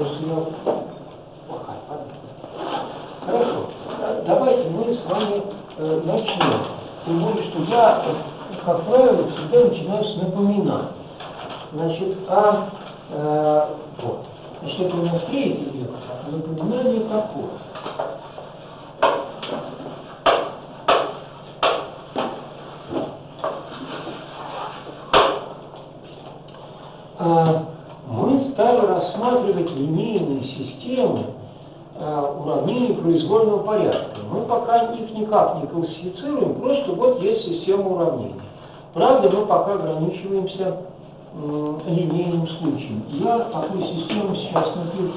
Просто я... Хорошо. Давайте мы с вами э, начнем. Тем более, что я, как правило, всегда начинаю с напоминаний. Значит, а э, вот. Значит, это у нас третий лекция. А напоминание какое? А, мы стали рассматривать линейные системы а, уравнений произвольного порядка. Мы пока их никак не классифицируем, просто вот есть система уравнений. Правда, мы пока ограничиваемся линейным случаем. Я такую систему сейчас напишу.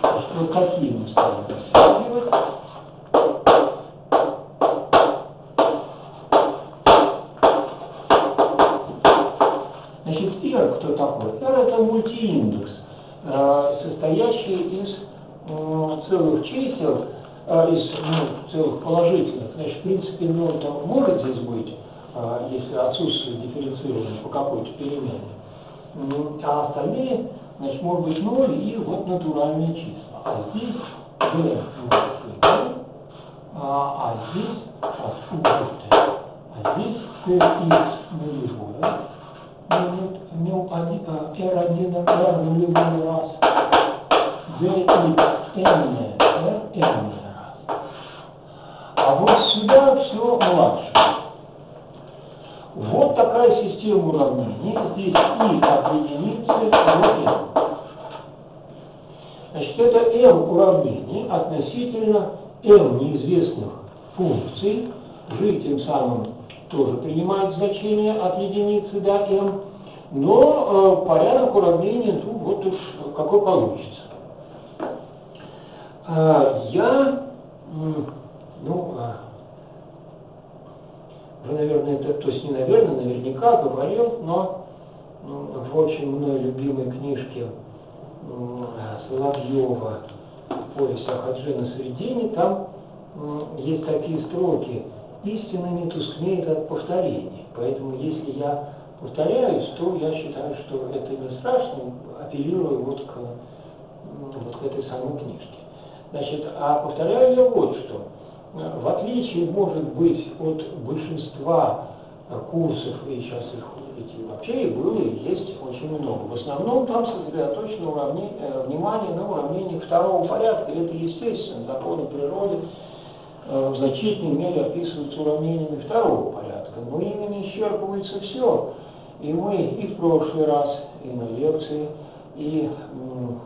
Что какие мы стали рассматривать. Значит, R кто такой? R это мультииндекс, э, состоящий из целых чисел, э, из ну, целых положительных. Значит, в принципе, 0 там может здесь быть, а, если отсутствует дифференцирование по какой-то перемене. А остальные, значит, может быть 0 и вот натуральные числа. А здесь b а, а здесь откуда А здесь kx нулевое, ну, r1, r нулевой раз, dx n, r n. А вот сюда все младше. Вот такая система уравнений. Здесь и от единицы до n. Значит, это m уравнений относительно m неизвестных функций. G тем самым тоже принимает значение от единицы до m. Но э, порядок уравнения, ну вот уж какой получится. Э, я, ну, э, уже, наверное, это, то есть не наверное, наверняка говорил, но в очень мной любимой книжке Соловьева «Повесть о Хаджи на Средине», там есть такие строки «Истина не тускнеет от повторений». Поэтому если я повторяюсь, то я считаю, что это не страшно, апеллирую вот к, вот к этой самой книжке. Значит, а повторяю я вот что – в отличие, может быть, от большинства курсов, и сейчас их ведь вообще и было, и есть очень много. В основном там сосредоточено уравне, э, внимание на уравнении второго порядка, и это естественно, законы природы э, в значительной мере описываются уравнениями второго порядка, но ими не исчерпывается все. И мы и в прошлый раз, и на лекции, и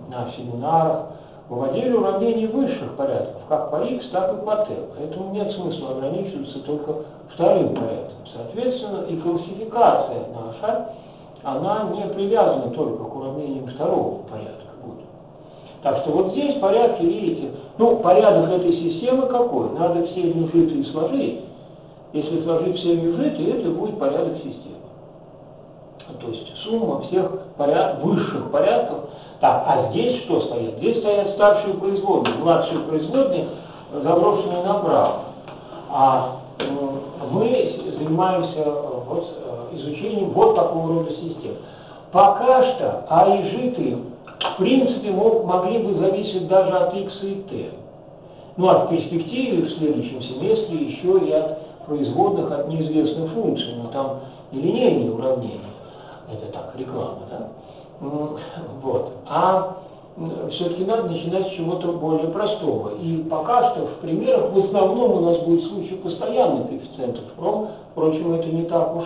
на семинарах выводили уравнения высших порядков, как по x, так и по t. Поэтому нет смысла ограничиваться только вторым порядком. Соответственно, и классификация наша, она не привязана только к уравнениям второго порядка будет. Так что вот здесь порядки, видите, ну, порядок этой системы какой? Надо все мюжитые сложить. Если сложить все мюжитые, это будет порядок системы. То есть сумма всех поряд... высших порядков так, а здесь что стоит? Здесь стоят старшие производные, младшие производные, заброшенные направо. А мы занимаемся вот, э, изучением вот такого рода систем. Пока что А и житы в принципе мог, могли бы зависеть даже от x и t. Ну а в перспективе в следующем семестре еще и от производных от неизвестных функций, но там не линейные уравнения. Это так, реклама, да? Вот. А все-таки надо начинать с чего-то более простого. И пока что в примерах в основном у нас будет случай постоянных коэффициентов. Впрочем, это не так уж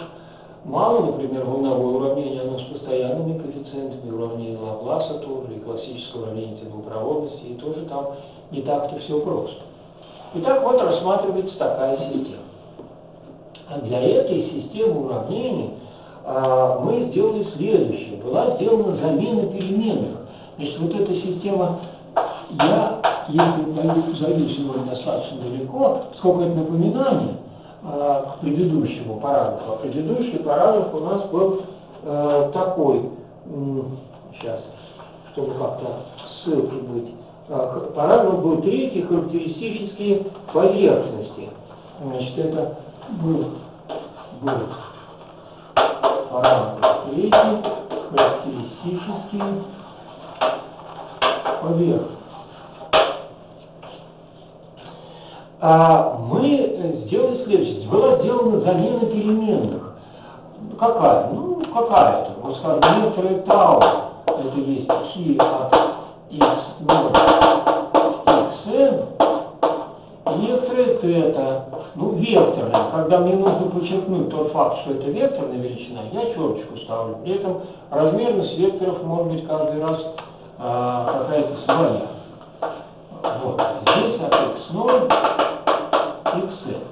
мало. Например, волновое уравнение, оно с постоянными коэффициентами, уравнение Лапласа тоже, и классическое уравнение теплопроводности, и тоже там не так-то все просто. Итак, вот рассматривается такая система. А для этой системы уравнений мы сделали следующее. Была сделана замена переменных. Значит, вот эта система, я, если зайду сегодня достаточно далеко, сколько это напоминание а, к предыдущему параграфу. А предыдущий параграф у нас был а, такой, сейчас, чтобы как-то ссылки быть. А, параграф был третий, характеристические поверхности. Значит, это был, был параметр третий, характеристические поверх. А мы сделали следующее. Была сделана замена переменных. Какая? Ну, какая-то. Вот скажем, некоторые тау, это есть хи от x0 xn, некоторые тета, ну, векторная. Когда мне нужно подчеркнуть тот факт, что это векторная величина, я черточку ставлю. При этом размерность векторов может быть каждый раз а, какая-то своя. Вот. Здесь от x0 xn.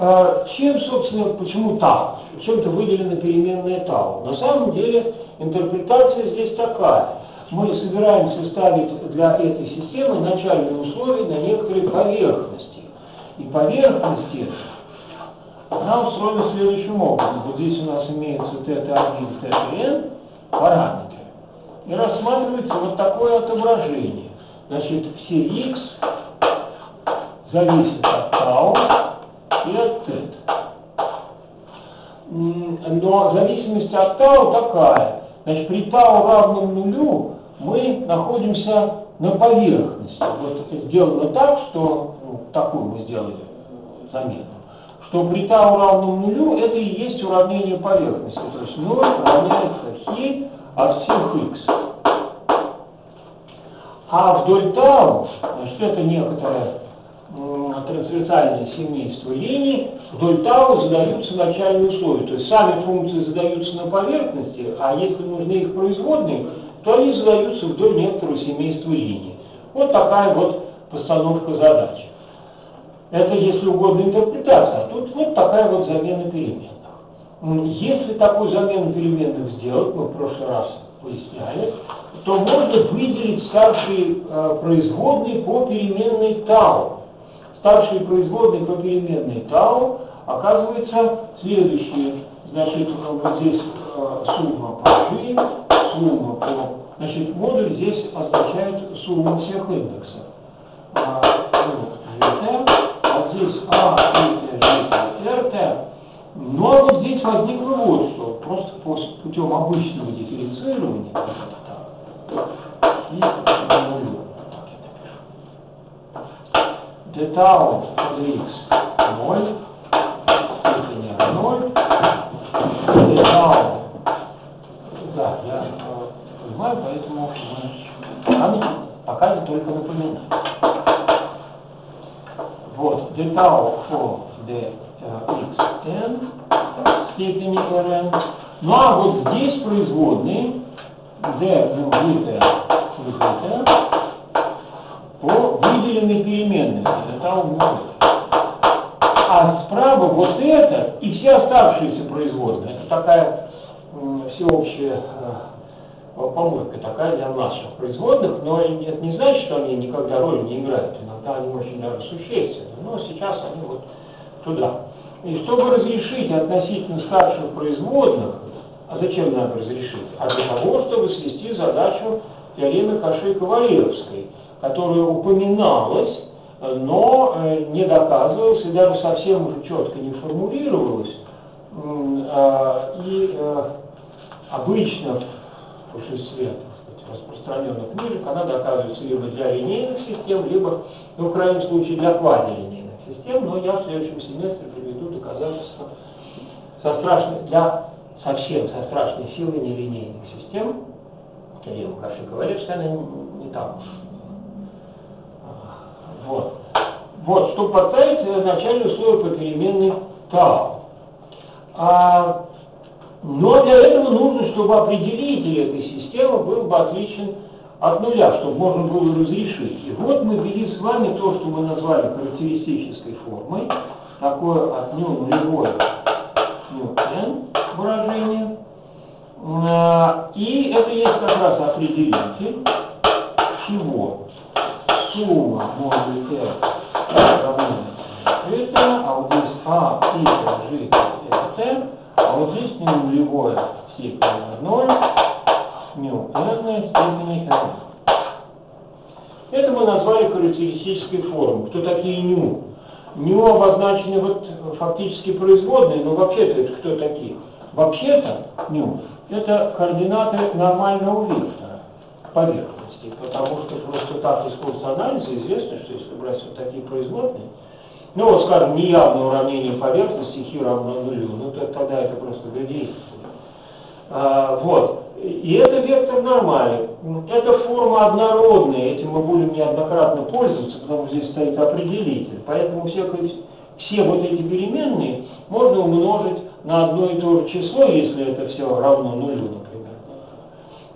А, чем, собственно, почему так? Чем-то выделена переменная тау. На самом деле интерпретация здесь такая. Мы собираемся ставить для этой системы начальные условия на некоторые поверхности. И поверхности она устроена следующим образом. Вот здесь у нас имеется θ1, θn параметры. И рассматривается вот такое отображение. Значит, все x зависит от тау и от θ. Но зависимость от тау такая. Значит, при тау равном нулю мы находимся на поверхности. Вот это сделано так, что, ну, такую мы сделали заметно, что при тау равном нулю это и есть уравнение поверхности. То есть 0 равняется хи от всех x. А вдоль тау, значит, это некоторое трансверсальное семейство линий, вдоль тау задаются начальные условия. То есть сами функции задаются на поверхности, а если нужны их производные, то они задаются вдоль некоторого семейства линий. Вот такая вот постановка задач. Это, если угодно, интерпретация. Тут вот такая вот замена переменных. Если такую замену переменных сделать, мы в прошлый раз поясняли, то можно выделить старшие э, производные по переменной тау старшие производные по переменной тау оказывается следующие. Значит, вот здесь э, сумма по g, сумма по... Значит, модуль здесь означает сумму всех индексов. А, а здесь А, RT. Ну, а вот здесь возникло вот что. Просто путем обычного дифференцирования, и нулю детау под x 0, степени 0, детау, да, я э, понимаю, поэтому мы пока только напоминать. Вот, детау for d xn степени rn. Ну а вот здесь производные d вытер, вытер, по выделенной переменности. Это умножить. А справа вот это и все оставшиеся производные. Это такая всеобщая э, помойка такая для наших производных, но это не значит, что они никогда роли не играют. Иногда они очень даже существенны. Но сейчас они вот туда. И чтобы разрешить относительно старших производных, а зачем надо разрешить? А для того, чтобы свести задачу теоремы Каши-Ковалевской которая упоминалась, но э, не доказывалась и даже совсем уже четко не формулировалась. А, и э, обычно большинстве распространенных книжек она доказывается либо для линейных систем, либо, ну, в крайнем случае, для квадрилинейных систем, но я в следующем семестре приведу доказательства со страшной, для совсем со страшной силой нелинейных систем. Кирилл Каши говорит, что она не там вот. Вот, чтобы поставить начальные условия по переменной тау. А, но для этого нужно, чтобы определитель этой системы был бы отличен от нуля, чтобы можно было разрешить. И вот мы ввели с вами то, что мы назвали характеристической формой, такое от ню нулевое ню n выражение. А, и это есть как раз определитель чего? сумма модуль R равно это, а вот здесь А, И, G, T, а вот здесь нулевое степень 0, ню n степени n. Это мы назвали характеристической формой. Кто такие ню? Ню обозначены вот фактически производные, но вообще-то это кто такие? Вообще-то ню – это координаты нормального вектора поверхности, потому что просто так из курса анализа известно, что если брать вот такие производные, ну вот скажем, неявное уравнение поверхности хи равно нулю, ну то, тогда это просто градиент. А, вот. И это вектор нормальный. Эта форма однородная, этим мы будем неоднократно пользоваться, потому что здесь стоит определитель. Поэтому все, все вот эти переменные можно умножить на одно и то же число, если это все равно нулю, например.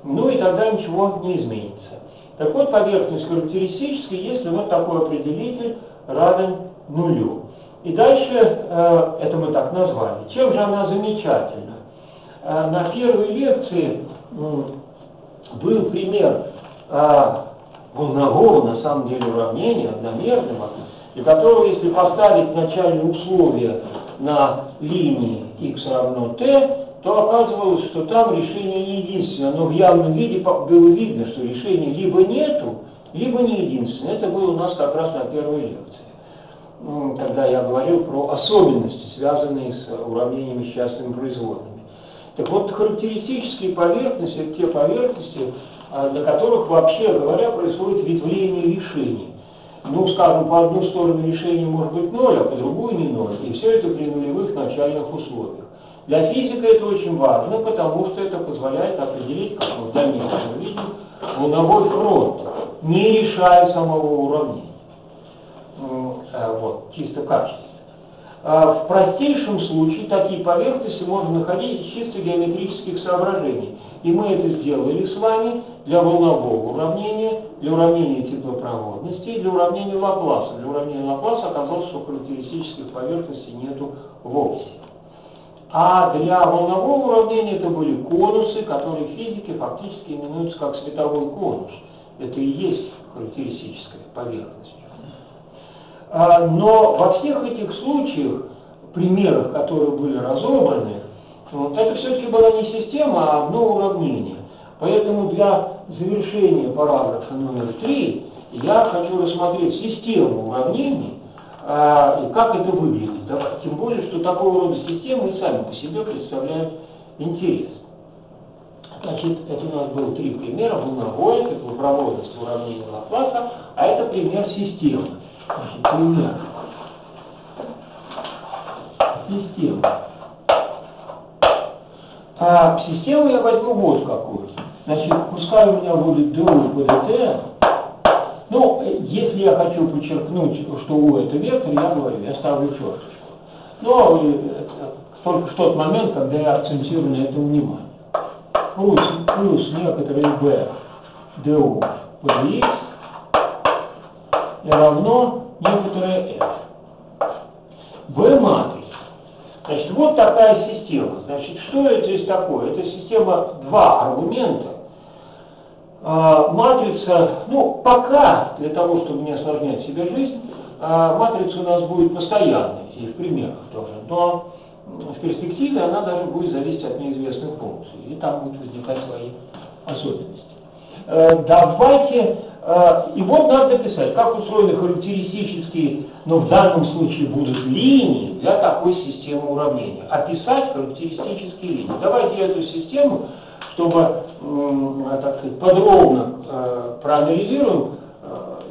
Ну и тогда ничего не изменится. Так вот, поверхность характеристическая, если вот такой определитель равен нулю. И дальше, э, это мы так назвали. Чем же она замечательна? Э, на первой лекции был пример э, волнового, на самом деле, уравнения, одномерного, и которого, если поставить начальные условия на линии x равно t, то оказывалось, что там решение не единственное. Но в явном виде было видно, что решения либо нету, либо не единственное. Это было у нас как раз на первой лекции, когда я говорил про особенности, связанные с уравнениями с частными производными. Так вот, характеристические поверхности – это те поверхности, а, на которых, вообще говоря, происходит ветвление решений. Ну, скажем, по одну сторону решение может быть ноль, а по другую не ноль. И все это при нулевых начальных условиях. Для физика это очень важно, потому что это позволяет определить, как мы в дальнейшем увидим, волновой фронт, не решая самого уравнения. Э, вот, чисто качественно. А в простейшем случае такие поверхности можно находить из чисто геометрических соображений. И мы это сделали с вами для волнового уравнения, для уравнения теплопроводности для уравнения Лапласа. Для уравнения Лапласа оказалось, что характеристических поверхностей нету вовсе. А для волнового уравнения это были конусы, которые в физике фактически именуются как световой конус. Это и есть характеристическая поверхность. А, но во всех этих случаях, примерах, которые были разобраны, вот, это все-таки была не система, а одно уравнение. Поэтому для завершения параграфа номер три я хочу рассмотреть систему уравнений а, и как это выглядит. Да, тем более, что такого рода системы и сами по себе представляют интерес. Значит, это у нас было три примера. Волновое, теплопроводность уравнения Лапласа, а это пример системы. Значит, пример системы. А систему я возьму вот какую. Значит, пускай у меня будет ду ПДТ. Ну, если я хочу подчеркнуть, что У это вектор, я говорю, я ставлю черточку. Но э, только в тот момент, когда я акцентирую на этом внимание. Плюс, плюс некоторые B ду PDX и равно некоторое F. V матрица Значит, вот такая система. Значит, что это здесь такое? Это система два аргумента. А, матрица, ну, пока, для того, чтобы не осложнять себе жизнь, а, матрица у нас будет постоянной, и в примерах тоже. Но в перспективе она даже будет зависеть от неизвестных функций, и там будут возникать свои особенности. Э, давайте, и вот надо написать, как устроены характеристические, но в данном случае будут линии для такой системы уравнения. Описать характеристические линии. Давайте эту систему, чтобы, так сказать, подробно э, проанализируем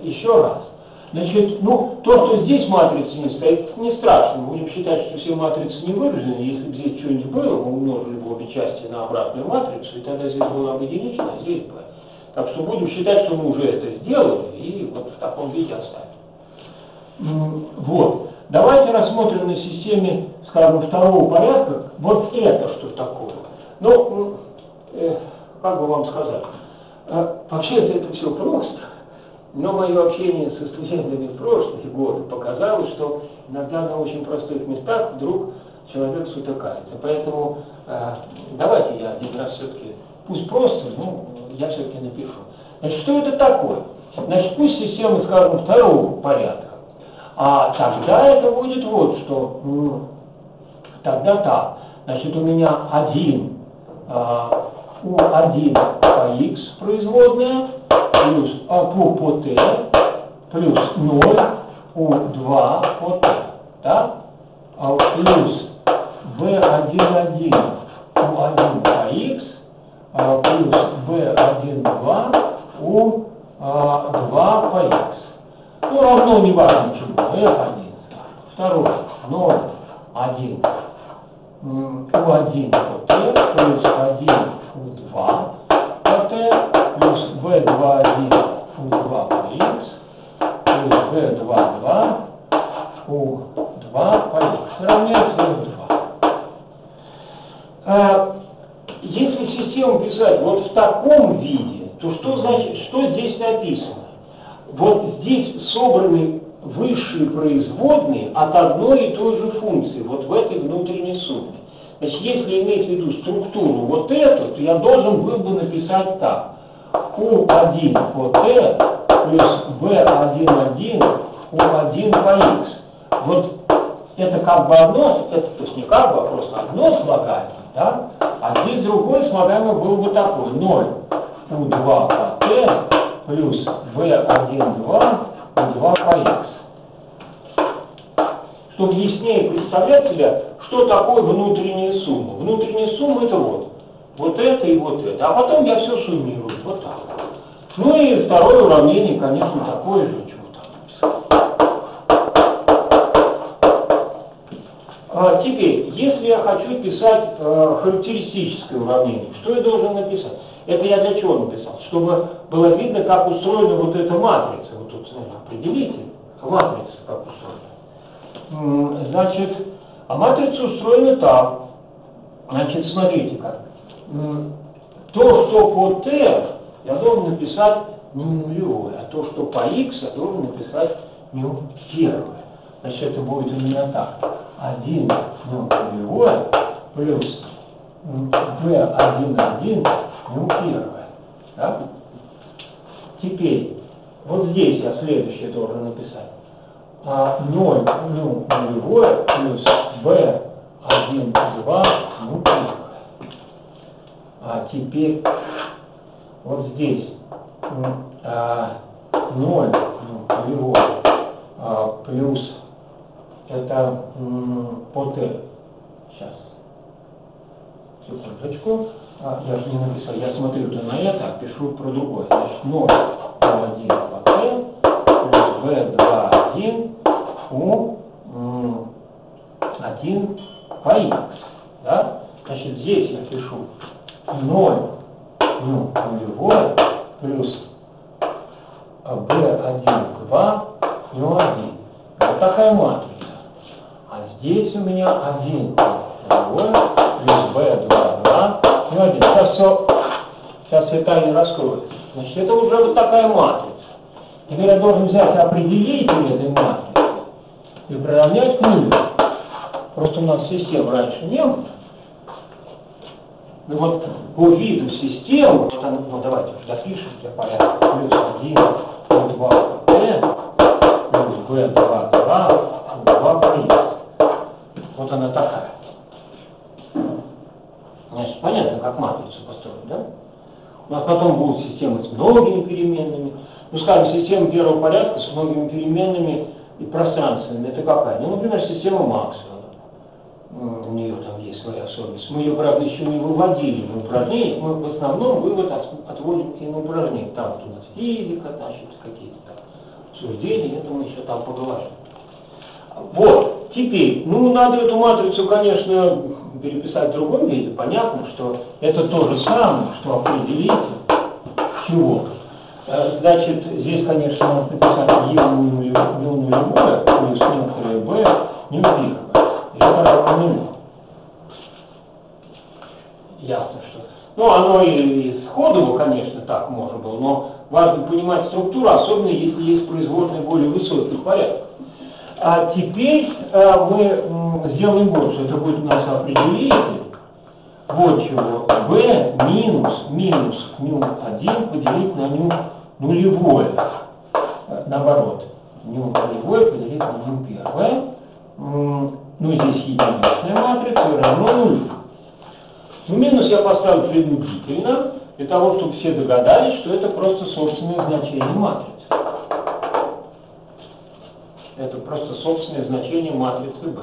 еще раз. Значит, ну, то, что здесь матрица не стоит, не страшно. Будем считать, что все матрицы не выражены. Если бы здесь что-нибудь было, мы умножили бы обе части на обратную матрицу, и тогда здесь была бы единичная, а здесь бы так что будем считать, что мы уже это сделали, и вот в таком виде оставим. Вот. Давайте рассмотрим на системе, скажем, второго порядка, вот это что такое. Ну, э, как бы вам сказать, э, вообще-то это все просто, но мое общение со студентами в прошлые годы показало, что иногда на очень простых местах вдруг человек сутыкается. Поэтому э, давайте я один раз все-таки, пусть просто, ну, я все-таки напишу. Значит, что это такое? Значит, пусть система, скажем, второго порядка. А тогда это будет вот что. Тогда так. Значит, у меня один а, U1 по x производная плюс а, по, по t плюс 0 U2 по t. Да? А, плюс B11 U1 по x а, плюс B12 у 2 по x. Ну, равно не важно чему, f1. Второе, 0, 1. U1 по t плюс 1 U2 по t плюс V21 U2 по x плюс V22 U2 по x равняется U2. Систему писать вот в таком виде, то что значит, что здесь написано? Вот здесь собраны высшие производные от одной и той же функции, вот в этой внутренней сумме. Значит, если иметь в виду структуру вот эту, то я должен был бы написать так. U1 по T плюс V11 U1 по X. Вот это как бы одно, это, то есть не как бы, а просто одно слагаемое, да? А здесь другое слагаемое было бы такое. 0 U2 по T плюс V12 U2 по X чтобы яснее представлять себе, что такое внутренняя сумма. Внутренняя сумма это вот, вот это и вот это. А потом я все суммирую, вот так. Ну и второе уравнение, конечно, такое же, чего там А теперь, если я хочу писать э, характеристическое уравнение, что я должен написать? Это я для чего написал? Чтобы было видно, как устроена вот эта матрица. Вот тут наверное, определитель, матрица как устроена. Значит, а матрица устроена так. Значит, смотрите как. То, что по t, я должен написать не нулевое, а то, что по x, я должен написать не первое. Значит, это будет именно так. 1 ну, нулевое плюс b1,1 ну, первое. Да? Теперь, вот здесь я следующее должен написать а 0, ну, нулевое плюс b 1, 2, ну, первое. А теперь вот здесь а, 0, ну, нулевое, а, плюс это Поттер. Сейчас. Секундочку. А, я же не написал. Я смотрю то на это, пишу про другое. Значит, 0, 1, ПТ плюс V2, 1, U, 1, Поикс. Да? Значит, здесь я пишу 0, ну, нулевое, плюс э, В, 1, 2, 0, у меня 1 нулевое, плюс b2, 2, ну, 1. Сейчас все, сейчас все тайны раскрою. Значит, это уже вот такая матрица. Теперь я должен взять определитель этой матрицы и приравнять к нулю. Просто у нас систем раньше не было. Ну вот по виду системы, вот она, ну давайте запишем для порядка, плюс 1, плюс 2 p, плюс b2, 2, плюс 2 по Вот она такая. Значит, понятно, как матрицу построить, да? Нас потом будут системы с многими переменными. Ну, скажем, система первого порядка с многими переменными и пространственными, это какая? Ну, например, система Максвелла. У нее там есть своя особенность. Мы ее, правда, еще не выводили в упражнениях, мы в основном вывод отводим и на упражнениях. Там вот у нас физика, значит, какие-то там суждения, это мы еще там поговорим. Вот, теперь, ну, надо эту матрицу, конечно, переписать в другом виде. Понятно, что это то же самое, что определить чего. Э, значит, здесь, конечно, надо написать Е нулевое плюс некоторое Б не. Это равно нулю. Ясно, что... Ну, оно и, и сходово, конечно, так можно было, но важно понимать структуру, особенно если есть производные более высоких порядков. А теперь а, мы сделаем вот что. Это будет у нас определитель. Вот чего. b минус минус ню 1 поделить на ню нулевое, наоборот, ню нулевое поделить на ню первое, ну здесь единичная матрица равно нулю. Ну, минус я поставлю принудительно, для того, чтобы все догадались, что это просто собственное значение матрицы. Это просто собственное значение матрицы B.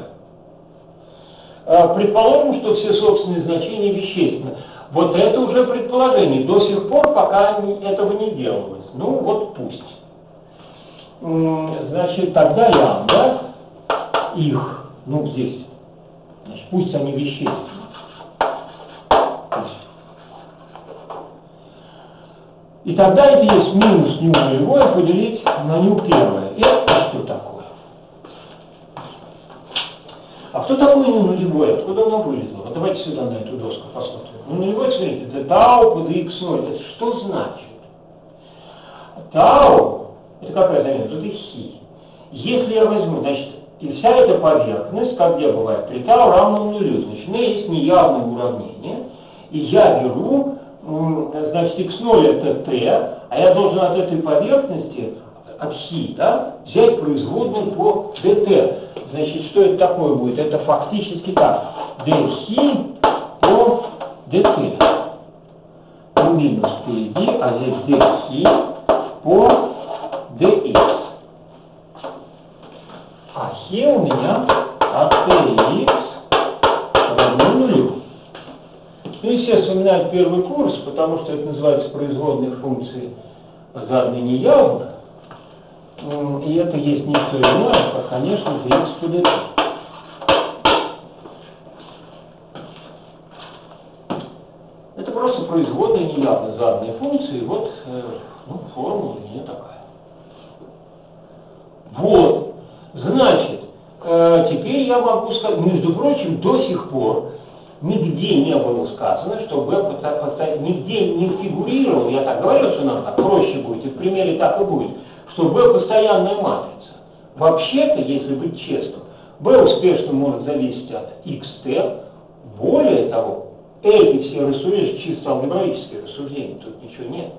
А, предположим, что все собственные значения вещественны. Вот это уже предположение. До сих пор, пока этого не делалось. Ну вот пусть. Значит, тогда лямбда их, ну здесь, значит, пусть они вещественны. И тогда есть минус ню нулевое поделить на ню первое. Это что такое? А кто такой ню нулевой? Откуда оно вылезло? Вот давайте сюда на эту доску посмотрим. Ну нулевой, смотрите, это тау под x0. Это что значит? Тау, это какая замена? Тут и хи. Если я возьму, значит, и вся эта поверхность, как где бывает, при тау равном нулю, значит, у меня есть неявное уравнение, и я беру значит, x0 это t, а я должен от этой поверхности, от хи, да, взять производную по dt. Значит, что это такое будет? Это фактически так. d хи по. Ну, минус впереди, а здесь d хи по dx. А хи у меня от tx равно нулю. Ну, естественно, вспоминать первый курс, потому что это называется производные функции заданные неявно. И это есть не что иное, как, конечно же, по dt. Это просто производные неявно заданные функции. Вот э, ну, формула у нее такая. Вот. Значит, э, теперь я могу сказать, между прочим, до сих пор нигде не было сказано, что B нигде не фигурировал, я так говорю, что нам так проще будет, и в примере так и будет, что B постоянная матрица. Вообще-то, если быть честным, B успешно может зависеть от xt, более того, эти все рассуждения, чисто алгебраические рассуждения, тут ничего нет.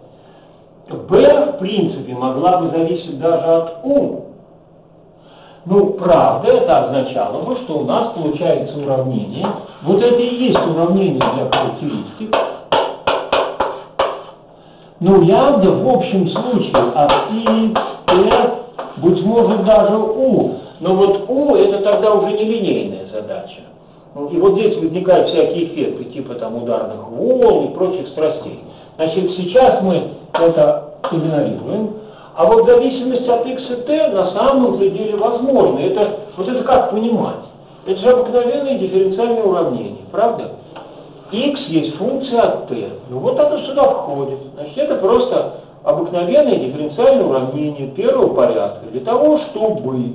B, в принципе, могла бы зависеть даже от U, ну, правда, это означало бы, что у нас получается уравнение. Вот это и есть уравнение для характеристик. Ну, лямбда в общем случае от и, t, быть может, даже u. Но вот u это тогда уже не линейная задача. И вот здесь возникают всякие эффекты, типа там ударных волн и прочих страстей. Значит, сейчас мы это игнорируем. А вот зависимость от x и t на самом деле возможна. Это, вот это как понимать? Это же обыкновенное дифференциальное уравнение, правда? X есть функция от t. Ну вот оно сюда входит. Значит, это просто обыкновенное дифференциальное уравнение первого порядка для того, чтобы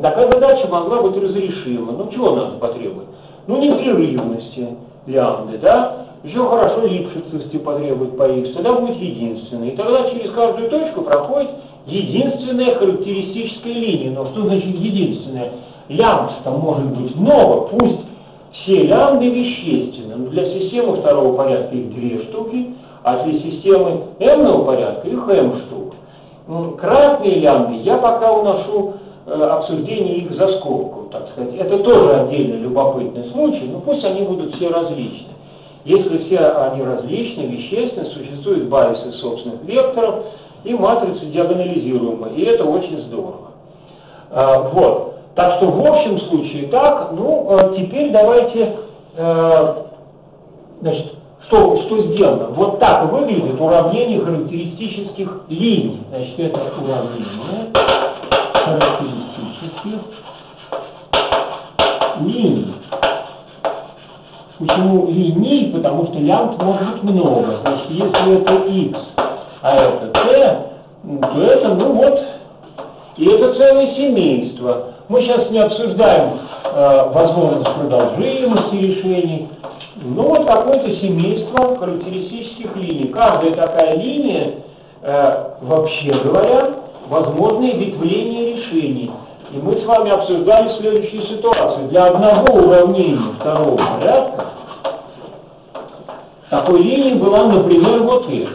такая задача могла быть разрешима. Ну чего надо потребовать? Ну непрерывности лямбды, да? еще хорошо липшицевости потребует по x, тогда будет единственный. И тогда через каждую точку проходит единственная характеристическая линия. Но что значит единственная? Лямбд там может быть много, пусть все лямбды вещественны. Но для системы второго порядка их две штуки, а для системы m порядка их m штук. Кратные лямбды я пока уношу э, обсуждение их за скобку, так сказать. Это тоже отдельный любопытный случай, но пусть они будут все различны. Если все они различны, вещественны, существуют базисы собственных векторов и матрицы диагонализируемы, и это очень здорово. А, вот. Так что в общем случае так, ну, а теперь давайте, а, значит, что, что сделано? Вот так выглядит уравнение характеристических линий. Значит, это уравнение характеристических линий. Почему линий? Потому что лямбд может быть много. Значит, если это x, а это t, то это, ну вот, и это целое семейство. Мы сейчас не обсуждаем э, возможность продолжимости решений. Ну вот какое-то семейство характеристических линий. Каждая такая линия, э, вообще говоря, возможные ветвления решений. И мы с вами обсуждали следующую ситуацию. Для одного уравнения второго порядка такой линией была, например, вот эта.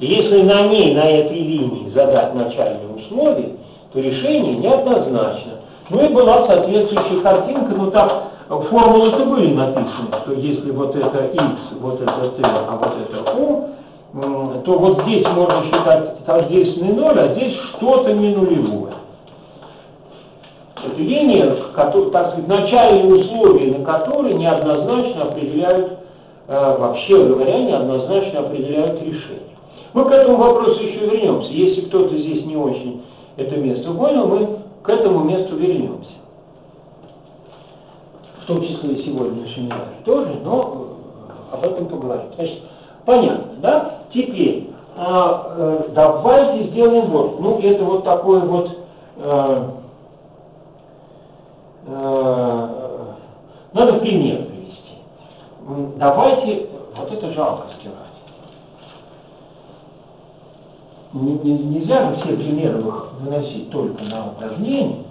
Если на ней, на этой линии задать начальные условия, то решение неоднозначно. Ну и была соответствующая картинка, но так формулы-то были написаны, что если вот это x, вот это t, а вот это u, то вот здесь можно считать тождественный ноль, а здесь что-то не нулевое. Это линия, так сказать, начальные условия, на которые неоднозначно определяют, э, вообще говоря, неоднозначно определяют решение. Мы к этому вопросу еще вернемся. Если кто-то здесь не очень это место понял, мы к этому месту вернемся. В том числе и сегодняшний тоже, но об этом поговорим. Значит, понятно, да? Теперь а, э, давайте сделаем вот. Ну, это вот такой вот э, э, надо пример привести. Давайте, вот это жалко стирать. Нельзя же все примеры выносить только на упражнение,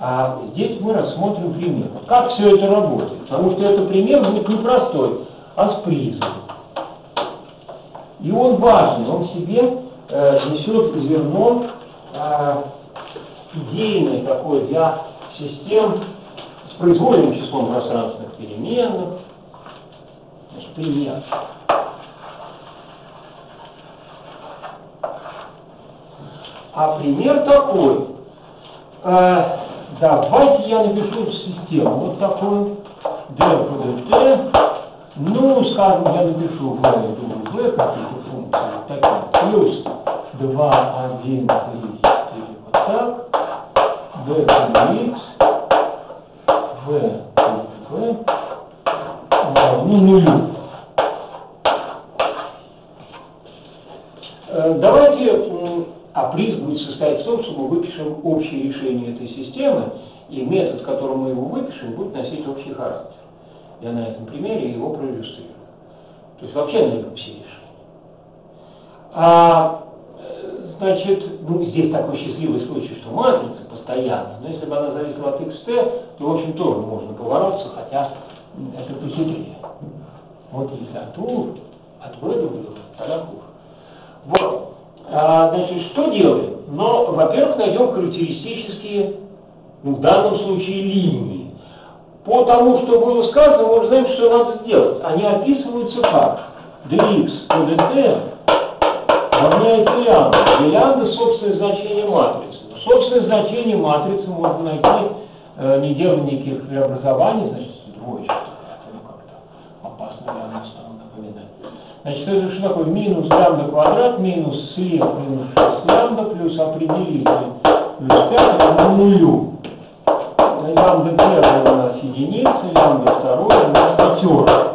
а здесь мы рассмотрим пример. Как все это работает? Потому что это пример будет непростой, а с призом. И он важный, он в себе э, несет зерно э, идейное такое для систем с произвольным числом пространственных переменных. Значит, пример. А пример такой. Э, давайте я напишу систему. Вот такую dt. Ну, скажем, я напишу v, думаю, v какие-то функции, такие, плюс 2, 1, 3, 4, вот так, x, v, v, ну, нулю. Э, давайте, а приз будет состоять в том, что мы выпишем общее решение этой системы, и метод, которым мы его выпишем, будет носить общий характер. Я на этом примере его проиллюстрирую. То есть вообще найдем все решения. А, значит, ну, здесь такой счастливый случай, что матрица постоянно, но если бы она зависела от xt, то, в общем, тоже можно поворотиться, хотя это похитрее. Вот если от U, от V, тогда хуже. Вот. А, значит, что делаем? Но, во-первых, найдем характеристические, ну, в данном случае, линии по тому, что было сказано, мы уже знаем, что надо сделать. Они описываются как? dx по dt равняется лямбда, где лямбда собственное значение матрицы. Собственное значение матрицы можно найти, э, не делая никаких преобразований, значит, двоечка. Ну как-то опасно лямбда стало напоминать. Значит, это что такое? Минус лямбда квадрат, минус слег, минус 6 лямбда, плюс определитель, плюс 5 равно нулю лямбда первая у нас единица, лямбда вторая у нас пятерка.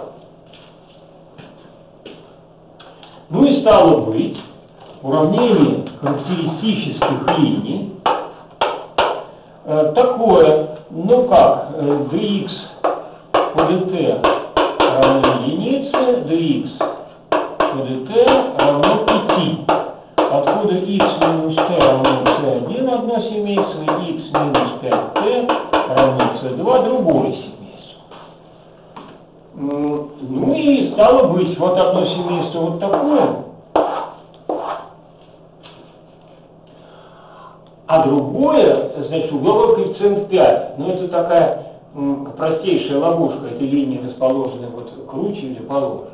Ну и стало быть, уравнение характеристических линий э, такое, ну как, э, dx по dt равно единице, dx по dt равно 5. Откуда x минус t равно c1 одно семейство, x минус 5t равно С2 другое семейство. Ну и стало быть, вот одно семейство вот такое, а другое, значит, угловой коэффициент 5. Ну это такая простейшая ловушка, эти линии расположены вот круче или положено.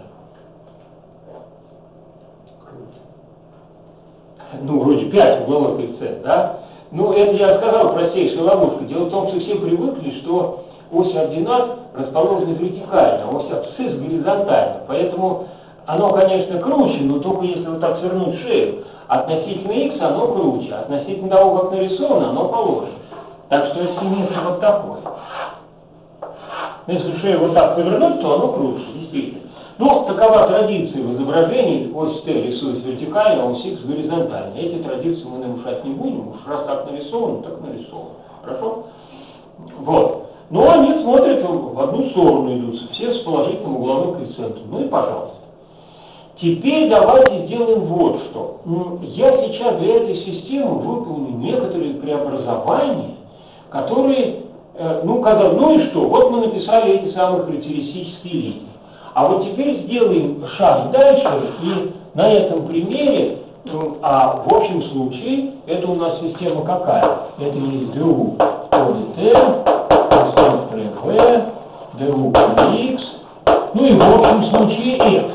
Ну, вроде 5 угловой коэффициент, да? Ну, это я сказал, простейшая ловушка. Дело в том, что все привыкли, что ось ординат расположена вертикально, а ось абсцисс горизонтально. Поэтому оно, конечно, круче, но только если вот так свернуть шею. Относительно x оно круче, относительно того, как нарисовано, оно положено. Так что место вот такое. Если шею вот так повернуть, то оно круче, действительно. Ну, такова традиция в изображении, ось Т рисует вертикально, а ось Х горизонтально. Эти традиции мы нарушать не будем, уж раз так нарисовано, так нарисовано. Хорошо? Вот. Но они смотрят в одну сторону идут, все с положительным угловым коэффициентом. Ну и пожалуйста. Теперь давайте сделаем вот что. Я сейчас для этой системы выполню некоторые преобразования, которые, э, ну, казалось, ну и что, вот мы написали эти самые характеристические линии. А вот теперь сделаем шаг дальше, и на этом примере, а в общем случае, это у нас система какая? Это есть ДУ dt, констант v, ДУ x, ну и в общем случае f.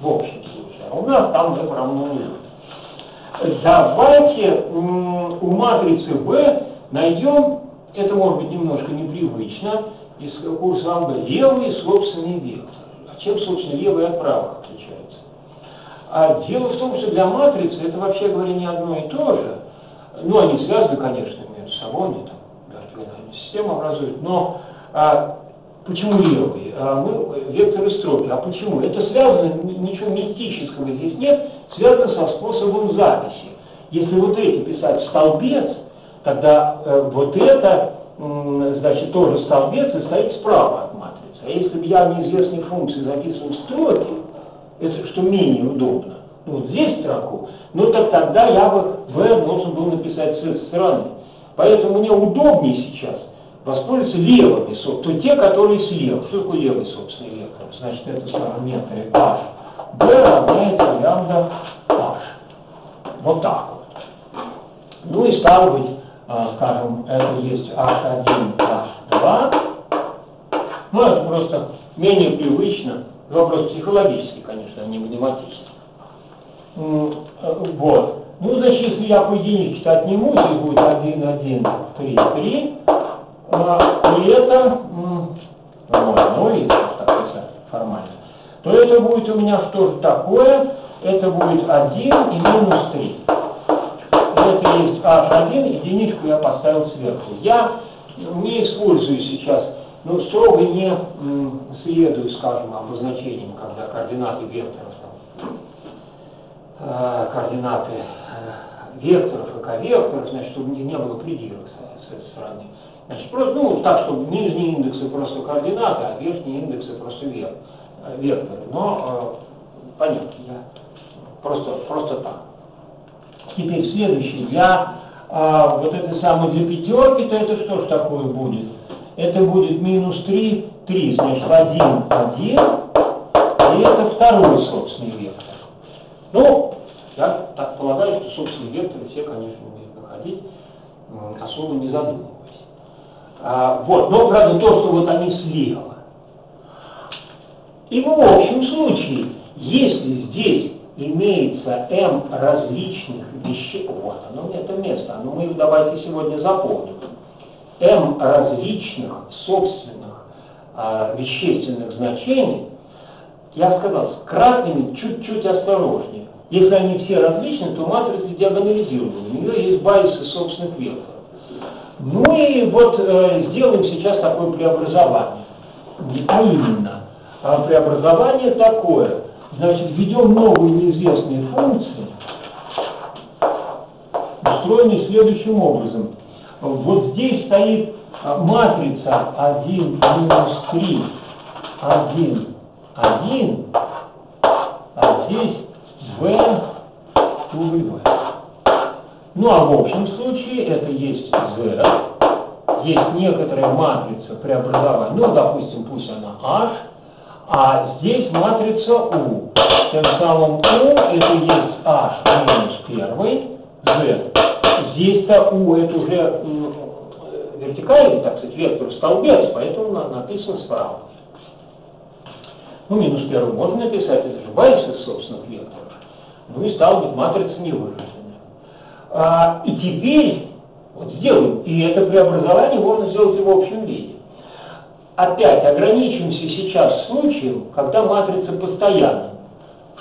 В общем случае. А у нас там f равно. Давайте у матрицы V найдем, это может быть немножко непривычно, из курса АМБ, левый собственный вектор. А чем, собственно, левый от правых отличается? А дело в том, что для матрицы это вообще говоря не одно и то же. Ну, они связаны, конечно, между собой, они там даже систему образуют, но а, почему левый? А, мы векторы строки. А почему? Это связано, ничего мистического здесь нет, связано со способом записи. Если вот эти писать в столбец, тогда э, вот это, значит, тоже столбец и стоит справа от матрицы. А если бы я неизвестные функции записывал в строки, это что менее удобно, ну, вот здесь строку, ну так тогда я бы v должен был написать с этой стороны. Поэтому мне удобнее сейчас воспользоваться левыми, то те, которые слева. Что такое левый собственный вектор? Значит, это параметры h. b равняется лямбда h. Вот так вот. Ну и стало быть, скажем, это есть h1, h2. Ну, это просто менее привычно. Вопрос психологический, конечно, а не математический. Вот. Ну, значит, если я по единичке отниму, здесь будет 1, 1, 3, 3, и это, ну и так формально, то это будет у меня что же такое? Это будет 1 и минус 3. Это есть h1, единичку я поставил сверху. Я не использую сейчас, ну, строго не следую, скажем, обозначением, когда координаты векторов, там, э, координаты э, векторов и ковекторов, значит, чтобы не было придирок с, с этой стороны. Значит, просто, ну, так, чтобы нижние индексы просто координаты, а верхние индексы просто век, э, векторы. Но, э, понятно, я просто, просто так. Теперь следующий. Я а, вот это самое для пятерки, то это что ж такое будет? Это будет минус 3, 3, значит 1, 1, и это второй собственный вектор. Ну, я так полагаю, что собственные векторы все, конечно, умеют находить, особо не задумываясь. А, вот, но, правда, то, что вот они слева. И в общем случае, если здесь имеется m различных вещей, вот оно, это место, но мы их давайте сегодня запомним, m различных собственных а, вещественных значений, я сказал, с кратными чуть-чуть осторожнее. Если они все различны, то матрица диагонализирована. У нее есть байсы собственных векторов. Ну и вот э, сделаем сейчас такое преобразование. А именно, а преобразование такое. Значит, введем новые неизвестные функции, устроенные следующим образом. Вот здесь стоит а, матрица 1 минус 3, 1, 1, а здесь v, v. Ну а в общем случае это есть Z, есть некоторая матрица преобразования, ну допустим пусть она H, а здесь матрица U. Тем самым U это есть H минус первый, Z. Здесь-то U это уже вертикальный, так сказать, вектор столбец, поэтому написано справа. Ну, минус первый можно написать, это же базис из собственных векторов. Ну и стал быть матрица не выражена. А, и теперь вот сделаем, и это преобразование можно сделать в общем виде. Опять ограничимся сейчас случаем, когда матрица постоянна.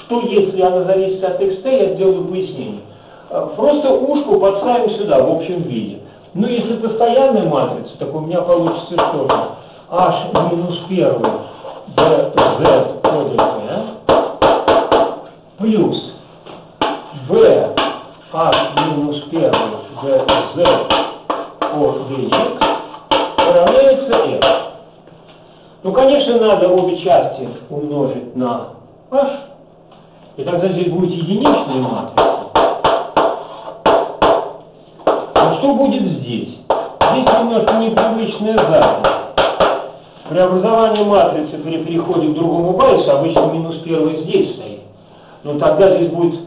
Что если она зависит от xt, я сделаю пояснение. А, просто ушку подставим сюда в общем виде. Ну, если постоянная матрица, так у меня получится что h минус 1 z под плюс v h минус 1 dz по dx равняется f. Ну, конечно, надо обе части умножить на h, и тогда здесь будет единичная матрица. А что будет здесь? Здесь немножко непривычная запись. Преобразование матрицы при переходе к другому байсу обычно минус первый здесь стоит. Но тогда здесь будет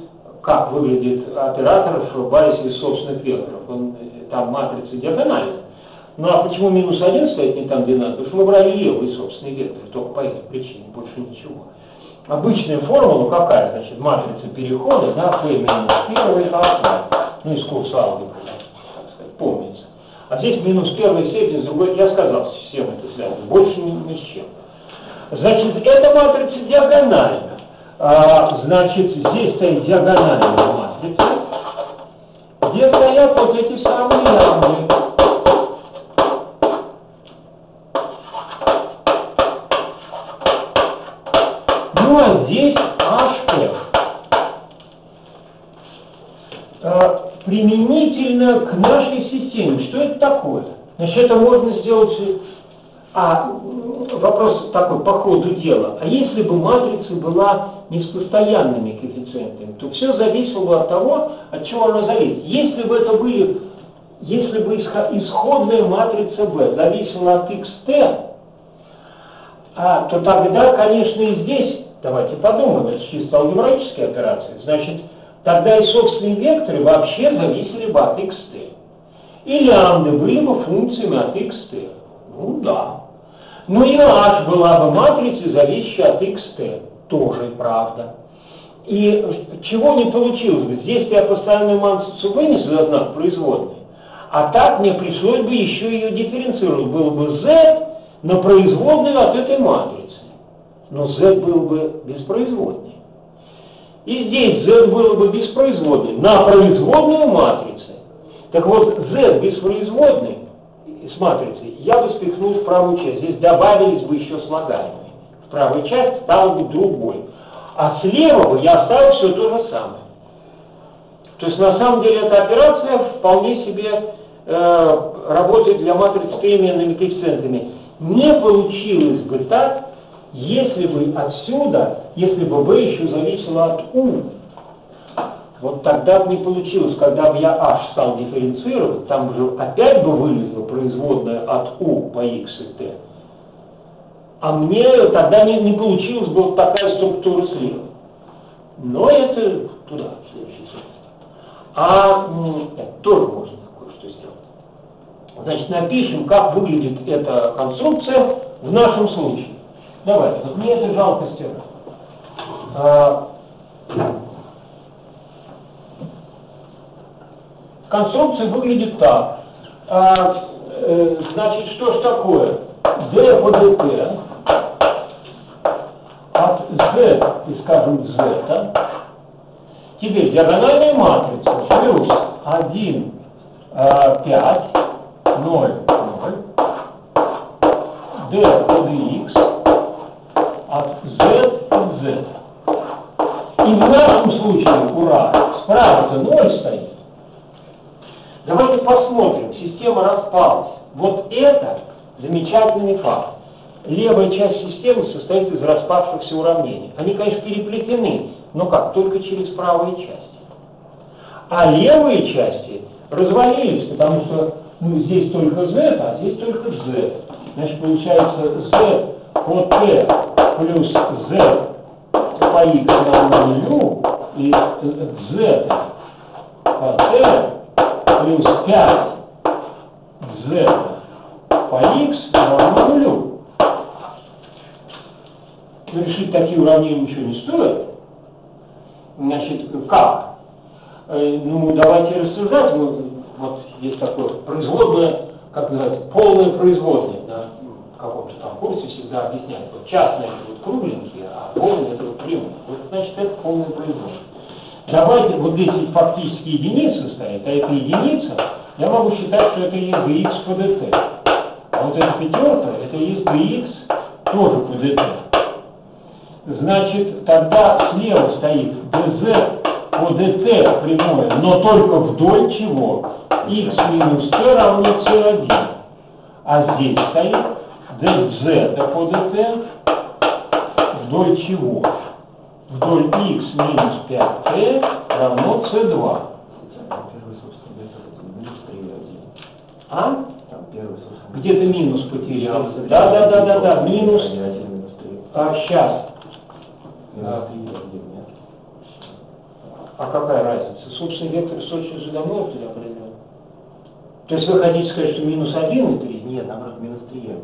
как выглядит оператор в базе собственных векторов. Он, там матрица диагональная. Ну а почему минус один стоит не там, где надо? Потому что мы брали левый собственный вектор, только по этой причине, больше ничего. Обычная формула какая? Значит, матрица перехода, да, p минус первый, а ну из курса алгебры, так сказать, помнится. А здесь минус первая степень, с другой, я сказал, с чем это связано, больше ни, ни с чем. Значит, эта матрица диагональна. А, значит, здесь стоит диагональная матрица, где стоят вот эти самые лямбды. Применительно к нашей системе, что это такое? Значит, это можно сделать а вопрос такой по ходу дела. А если бы матрица была не с постоянными коэффициентами, то все зависело бы от того, от чего она зависит. Если бы это были, если бы исходная матрица B зависела от xt, а, то тогда, конечно, и здесь, давайте подумаем, это чисто алгебраические операции, значит, тогда и собственные векторы вообще зависели бы от xt. И лямбды были бы функциями от xt. Ну да. Ну и h была бы матрицей, зависящей от xt. Тоже правда. И чего не получилось бы? Здесь я постоянную матрицу вынес за знак производной, а так мне пришлось бы еще ее дифференцировать. Было бы z на производную от этой матрицы. Но z был бы беспроизводный. И здесь z было бы беспроизводный на производную матрицы. Так вот, z беспроизводный с матрицей, я бы спихнул в правую часть. Здесь добавились бы еще слагаемые. В правой части стал бы другой. А слева бы я оставил все то же самое. То есть на самом деле эта операция вполне себе э, работает для матриц с переменными коэффициентами. Не получилось бы так, если бы отсюда, если бы b еще зависело от u. Вот тогда бы не получилось, когда бы я h стал дифференцировать, там же опять бы вылезла производная от u по x и t. А мне тогда не, не получилась бы вот такая структура слева. Но это туда, в следующий А это тоже можно кое-что сделать. Значит, напишем, как выглядит эта конструкция в нашем случае. Давайте, вот мне это жалко стирать. А, конструкция выглядит так. А, э, значит, что ж такое? d по dt от z, и скажем z, теперь диагональная матрица плюс 1, 5, 0, 0, d по dx от z от z. И в нашем случае, ура, справа-то 0 стоит. Давайте посмотрим, система распалась. Вот это замечательный факт. Левая часть системы состоит из распавшихся уравнений. Они, конечно, переплетены, но как? Только через правые части. А левые части развалились, потому что ну, здесь только z, а здесь только z. Значит, получается z по t плюс z по x равно нулю, и z по t плюс 5 z по x равно нулю. Решить такие уравнения ничего не стоит. Значит, как? Э, ну, давайте рассуждать. Вот есть такое производное, как называется, полное производное. Да? В каком-то там курсе всегда объясняют. Вот частное кругленькие, а полное это вот прямое. Вот значит это полное производное. Давайте вот здесь фактически единицы стоят, а это единица, я могу считать, что это есть dx по dt. А вот эта пятерка, это есть dx тоже по dt. Значит, тогда слева стоит dz по dt прямое, но только вдоль чего? x минус t равно c1. А здесь стоит dz по dt вдоль чего? вдоль x минус 5t равно c2. А? Где то минус потерял? Да, да, да, да, да, минус. А, сейчас. А, какая разница? Собственный вектор Сочи же давно определен. То есть вы хотите сказать, что минус 1 и 3? Нет, наоборот, минус 3 и 1.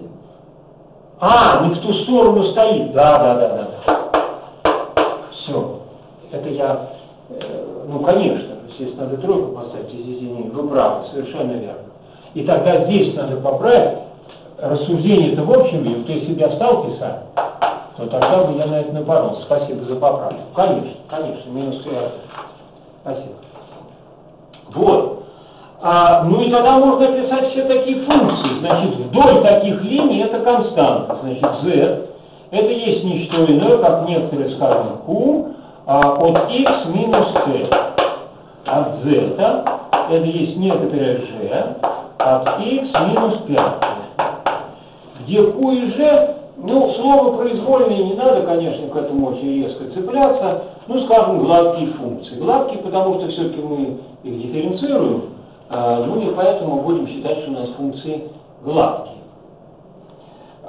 А, не в ту сторону стоит. Да, да, да, да. Все. Это я, э, ну, конечно, здесь надо тройку поставить, здесь не, вы правы, совершенно верно. И тогда здесь надо поправить рассуждение-то в общем виде, то есть я стал писать, то тогда бы я на это напоролся. Спасибо за поправку. Конечно, конечно, минус 3 Спасибо. Вот. А, ну и тогда можно описать все такие функции. Значит, вдоль таких линий это константа. Значит, z это есть не что иное, как некоторые, скажем, q а, от x минус t. От z это есть некоторое g от x минус 5. Где q и g, ну, слово произвольные не надо, конечно, к этому очень резко цепляться, ну, скажем, гладкие функции. Гладкие, потому что все-таки мы их дифференцируем, а, ну и поэтому будем считать, что у нас функции гладкие.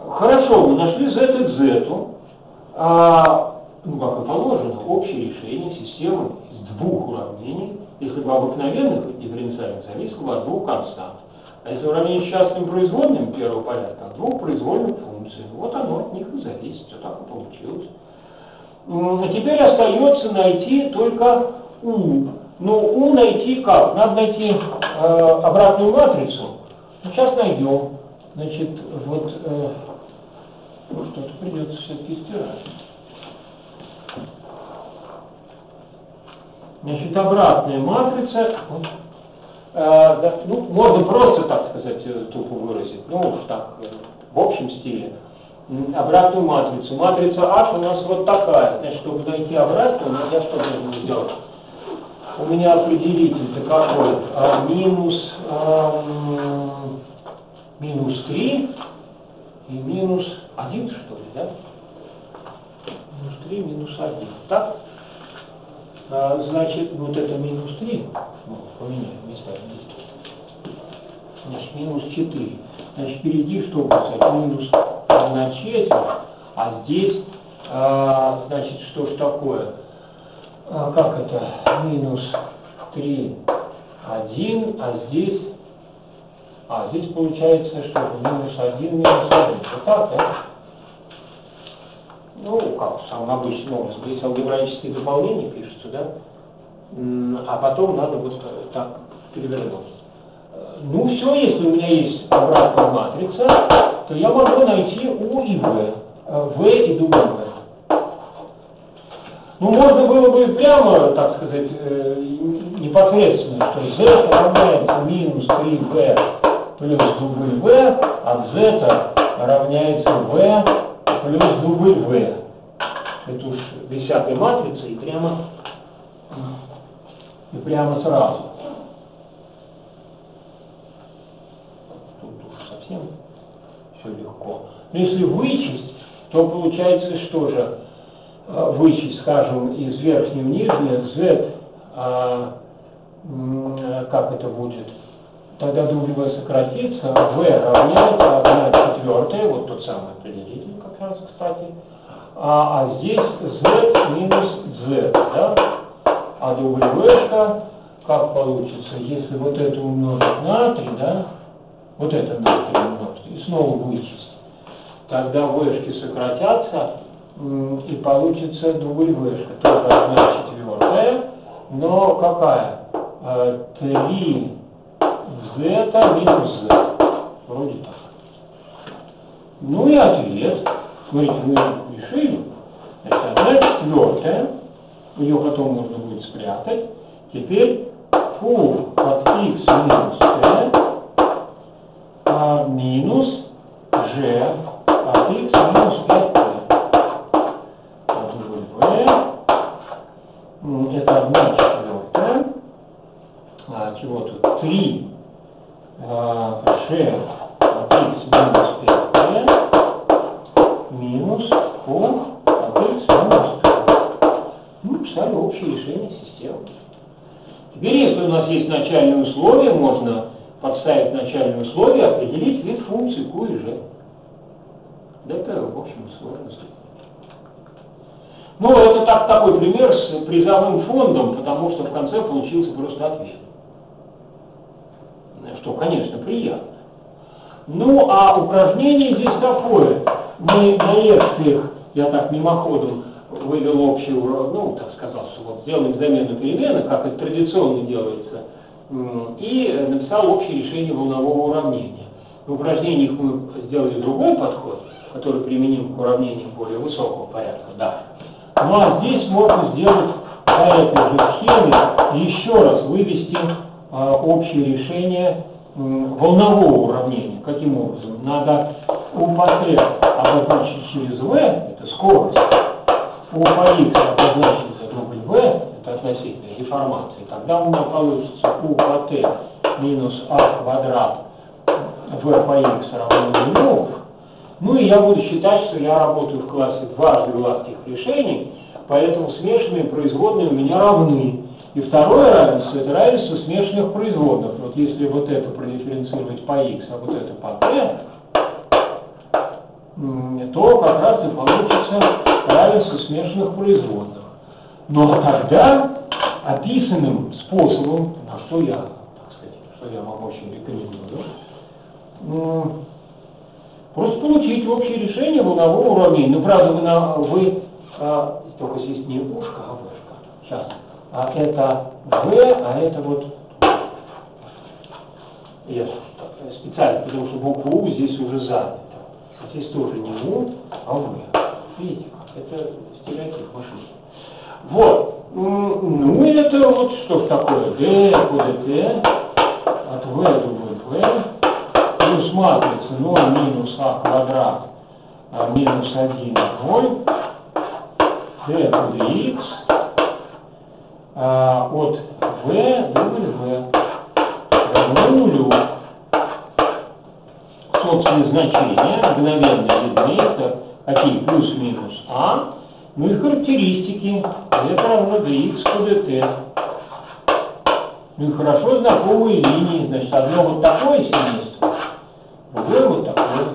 Хорошо, мы нашли z и z, а, ну, как и положено, общее решение системы из двух уравнений, если бы обыкновенных дифференциальных зависело бы от двух констант. А если уравнение с частным производным первого порядка, от двух произвольных функций, вот оно от них и зависит, все так и получилось. А теперь остается найти только u. Ну, u найти как? Надо найти э, обратную матрицу. Ну, сейчас найдем. Значит, вот э, ну, что-то придется все-таки стирать. Значит, обратная матрица, э, да, ну, можно просто, так сказать, э, тупо выразить, ну, уж так, э, в общем стиле. Обратную матрицу. Матрица H у нас вот такая. Значит, чтобы найти обратную, я что должен сделать? У меня определитель-то какой? А, минус, а, минус 3 и минус 1, что ли, да? Минус 3, минус 1. Так? А, значит, вот это минус 3, ну, поменяем местами Значит, минус 4. Значит, впереди что будет? Минус 1 четверть, а здесь, а, значит, что ж такое? А, как это, минус 3, 1, а здесь, а здесь получается, что минус 1, минус 1. Вот так, да? Ну, как самым обычным образом. Здесь алгебраические дополнения пишутся, да? А потом надо вот так перевернуть. Ну, все, если у меня есть обратная матрица, то я могу найти У и В. В и W. Ну, можно было бы прямо, так сказать, э, непосредственно, что z равняется минус 3v плюс v, а z равняется v плюс v. Это уж десятой матрица и прямо, и прямо сразу. Тут уж совсем все легко. Но если вычесть, то получается что же? Э, вычесть, скажем, из верхнего в нижнее, z, а, как это будет, тогда W сократится, V равняется 1 четвертая, вот тот самый определитель как раз, кстати, а, а здесь Z минус Z, да? А W как получится, если вот это умножить на 3, да, вот это на 3 умножить, и снова вычесть, тогда вышки сократятся, и получится вышка. Тоже одна четвертая, но какая? 3 z минус z. Вроде так. Ну и ответ. Смотрите, мы решили. Это одна четвертая. Ее потом можно будет спрятать. Теперь фу от x минус t а минус g от x минус 5 это одна четвертая, а, чего тут, 3 а, от x минус 5 минус минус 5. Ну, общее решение системы. Теперь, если у нас есть начальные условия, можно подставить начальные условия, определить вид функции q и g. Это, в общем, сложность. Ну, это так, такой пример с призовым фондом, потому что в конце получился просто ответ. Что, конечно, приятно. Ну, а упражнение здесь такое. Мы на лекциях, я так мимоходом вывел общую, ну, так сказал, что вот сделаем замену перемены, как это традиционно делается, и написал общее решение волнового уравнения. В упражнениях мы сделали другой подход, который применим к уравнениям более высокого порядка, да. Ну а здесь можно сделать по этой же схеме еще раз вывести а, общее решение волнового уравнения. Каким образом? Надо у по обозначить через v, это скорость, у по x обозначить w, это относительная деформация. Тогда у меня получится у t минус а квадрат v по x равно нулю. Ну и я буду считать, что я работаю в классе дважды гладких решений, поэтому смешанные производные у меня равны. И второе равенство – это равенство смешанных производных. Вот если вот это продифференцировать по x, а вот это по t, то как раз и получится равенство смешанных производных. Но тогда описанным способом, на что я, так сказать, что я вам очень рекомендую, просто получить общее решение волнового уравнения. Ну, правда, вы, на, вы а, только здесь не ушко, а вышка. Сейчас а это В, а это вот я специально, потому что буква У здесь уже занята. Здесь тоже не У, а В. Видите, это стереотип мышления. Вот. Ну, это вот что такое? D от Т, от В до ВВ, плюс матрица 0 минус А квадрат а минус 1 0, D от X, а, от до V равно нулю. Собственные значения мгновенно видны, это какие плюс-минус А, ну и характеристики, это равно dx по dt. Ну и хорошо знакомые линии, значит, одно вот такое семейство, другое вот такое.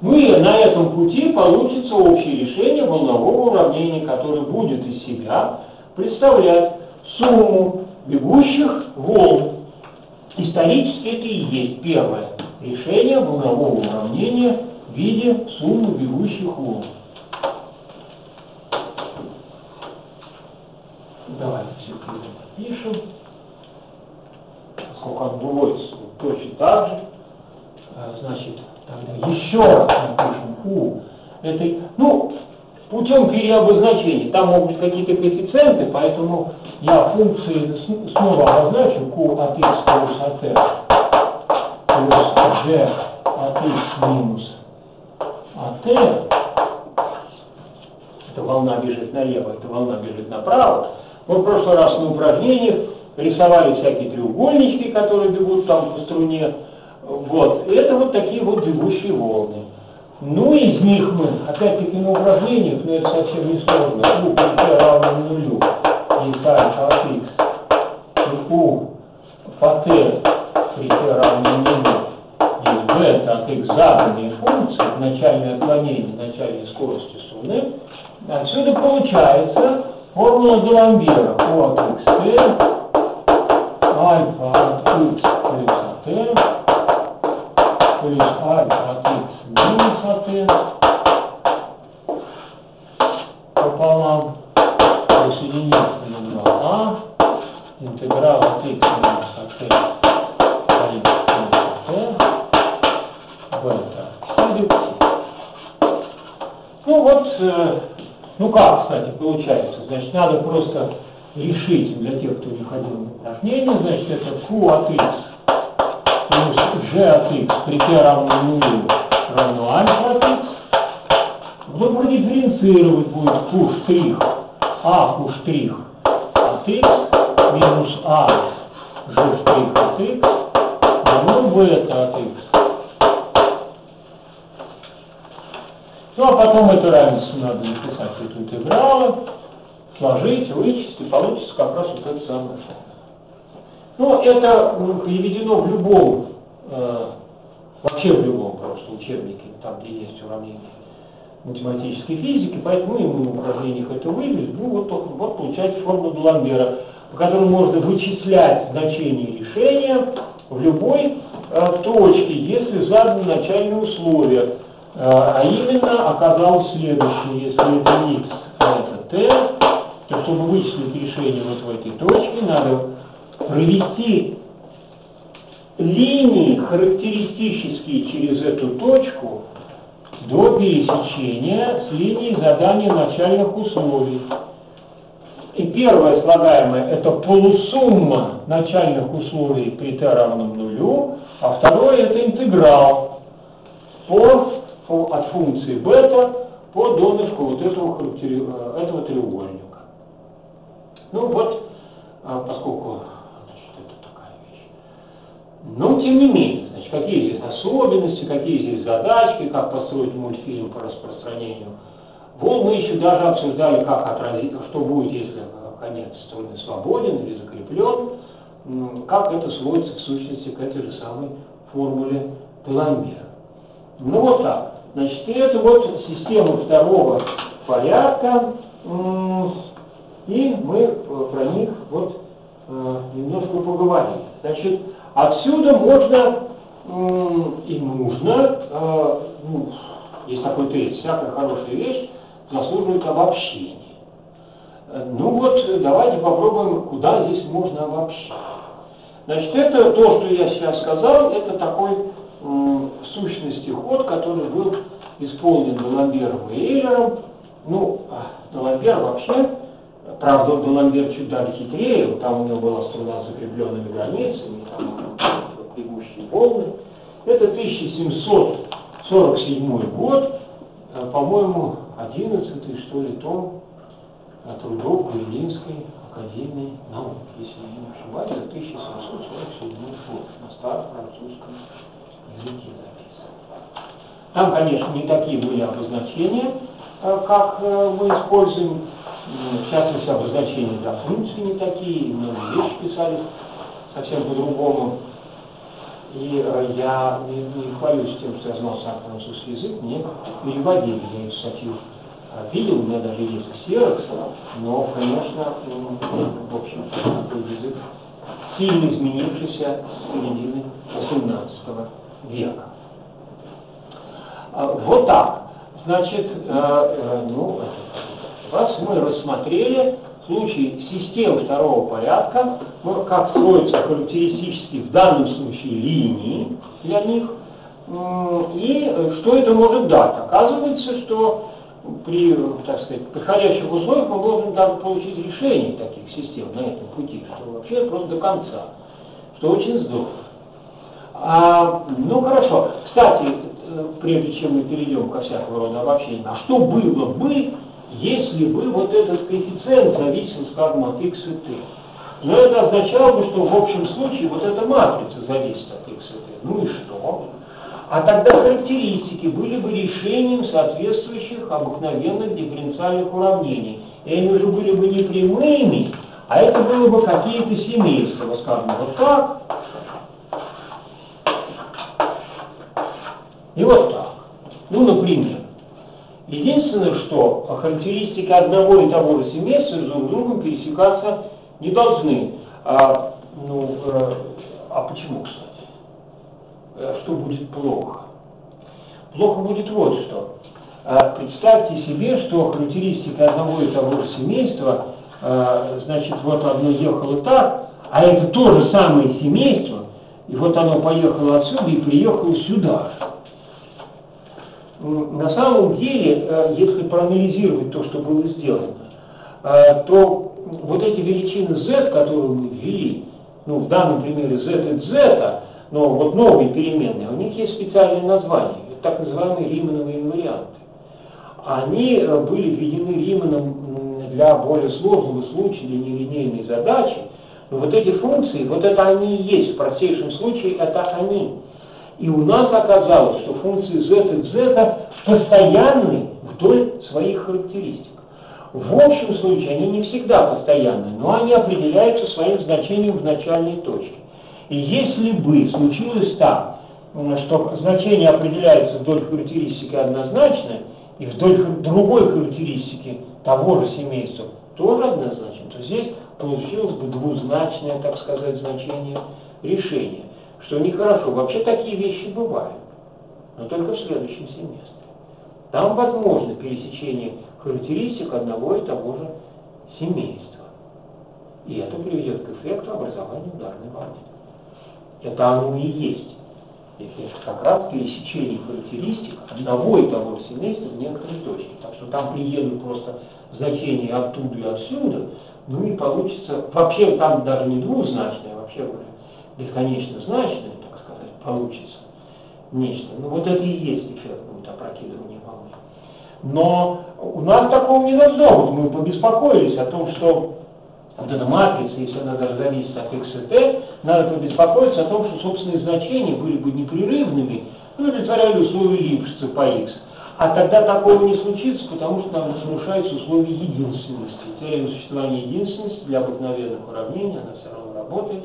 Ну и на этом пути получится общее решение волнового уравнения, которое будет из себя представлять сумму бегущих волн. Исторически это и есть первое решение волнового уравнения в виде суммы бегущих волн. Давайте все это напишем. Оно выводится точно так же, а, значит, Тогда еще раз напишем у этой, ну, путем переобозначения. Там могут быть какие-то коэффициенты, поэтому я функции снова обозначу q от x плюс от f плюс g от x минус от t. Эта волна бежит налево, эта волна бежит направо. Мы в прошлый раз на упражнениях рисовали всякие треугольнички, которые бегут там по струне. Вот, это вот такие вот бегущие волны. Ну, из них мы, опять-таки на упражнениях, но это совсем не сложно, u t равно нулю, и альфа от x, и u по равно нулю, и бета от x заданные функции, начальное отклонение, начальной скорости струны, отсюда получается формула Даламбера, u от x. t, альфа от x плюс от t, плюс альфа от x минус от n пополам присоединиться на 2а интеграл от x минус от n по x минус от бета Ну вот, э, ну как, кстати, получается? Значит, надо просто решить для тех, кто не ходил на упражнение, значит, это q от x плюс g от x при t равно нулю равно альфа от x. Ну, продифференцировать будет q штрих, а q штрих от x минус а g штрих от x равно бета от x. Ну, а потом это равенство надо написать эту интегралы, сложить, вычесть, и получится как раз вот это самое. Ну, это приведено в любом, э, вообще в любом просто учебнике, там, где есть уравнения математической физики, поэтому и мы в упражнениях это вывели. Ну, вот, вот получается формула Даламбера, по которой можно вычислять значение решения в любой э, точке, если заданы начальные условия. Э, а именно оказалось следующее, если это x, а это t, то чтобы вычислить решение вот в этой точке, надо провести линии, характеристические через эту точку, до пересечения с линией задания начальных условий. И первое слагаемое – это полусумма начальных условий при t равном нулю, а второе – это интеграл по, от функции бета по донышку вот этого, э, этого треугольника. Ну вот, а, поскольку значит, это такая вещь. Но тем не менее, значит, какие здесь особенности, какие здесь задачки, как построить мультфильм по распространению. Вот мы еще даже обсуждали, как отразить, что будет, если конец ствольный свободен или закреплен, как это сводится в сущности к этой же самой формуле Деламбера. Ну вот так. Значит, это вот система второго порядка, и мы про них вот э, немножко поговорим. Значит, отсюда можно и нужно, э, ну, есть такой тезис, всякая хорошая вещь заслуживает обобщения. Ну вот, давайте попробуем, куда здесь можно обобщить. Значит, это то, что я сейчас сказал, это такой в сущности ход, который был исполнен Даламбером и Эйлером. Ну, Даламбер вообще, правда, Даламбер чуть даже хитрее, там у него была струна с закрепленными границами, бегущие волны. Это 1747 год, э, по-моему, 11 что ли, том трудов Берлинской академии наук, если я не ошибаюсь, это 1747 год, на старом французском языке записан. Там, конечно, не такие были обозначения, э, как э, мы используем, в частности, обозначения для функций не такие, многие вещи писались совсем по-другому. И э, я не, не хвалюсь тем, что я знал сам французский язык, мне переводили, я эту статью видел, у меня даже есть ксерокс, но, конечно, в общем такой язык сильно изменившийся с середины XVIII века. А, вот так. Значит, э, э, ну, раз мы рассмотрели случай систем второго порядка, ну, как строятся характеристически в данном случае линии для них, и что это может дать. Оказывается, что при, так сказать, подходящих условиях мы можем даже получить решение таких систем на этом пути, что вообще просто до конца, что очень здорово. А, ну хорошо. Кстати, э, прежде чем мы перейдем ко всякого рода обобщениям, а что было бы, если бы вот этот коэффициент зависел, скажем, от x и t? Но это означало бы, что в общем случае вот эта матрица зависит от x и t. Ну и что? А тогда характеристики были бы решением соответствующих обыкновенных дифференциальных уравнений. И они уже были бы не прямыми, а это было бы какие-то семейства, скажем, вот так, И вот так. Ну, например, единственное, что характеристики одного и того же семейства друг с другом пересекаться не должны. А, ну, э, а почему, кстати? Э, что будет плохо? Плохо будет вот что. А, представьте себе, что характеристики одного и того же семейства, значит, вот одно ехало так, а это то же самое семейство, и вот оно поехало отсюда и приехало сюда на самом деле, э, если проанализировать то, что было сделано, э, то вот эти величины z, которые мы ввели, ну, в данном примере z и z, но вот новые переменные, у них есть специальное название, так называемые Римановые инварианты. Они э, были введены Риманом для более сложного случая, для нелинейной задачи, но вот эти функции, вот это они и есть, в простейшем случае это они. И у нас оказалось, что функции z и z постоянны вдоль своих характеристик. В общем случае они не всегда постоянны, но они определяются своим значением в начальной точке. И если бы случилось так, что значение определяется вдоль характеристики однозначно, и вдоль другой характеристики того же семейства тоже однозначно, то здесь получилось бы двузначное, так сказать, значение решения что нехорошо. Вообще такие вещи бывают, но только в следующем семестре. Там возможно пересечение характеристик одного и того же семейства. И это приведет к эффекту образования ударной волны. Это оно и есть. Это как раз пересечение характеристик одного и того же семейства в некоторой точке. Так что там приедут просто значения оттуда и отсюда, ну и получится, вообще там даже не двузначное, а вообще уже бесконечно значное, так сказать, получится нечто. Ну вот это и есть эффект будет опрокидывания волны. Но у нас такого не должно быть. Мы побеспокоились о том, что вот эта матрица, если она даже зависит от t, надо побеспокоиться о том, что собственные значения были бы непрерывными, ну, удовлетворяли условия Липшица по x. А тогда такого не случится, потому что там нарушаются условия единственности. Теорема существования единственности для обыкновенных уравнений, она все равно работает.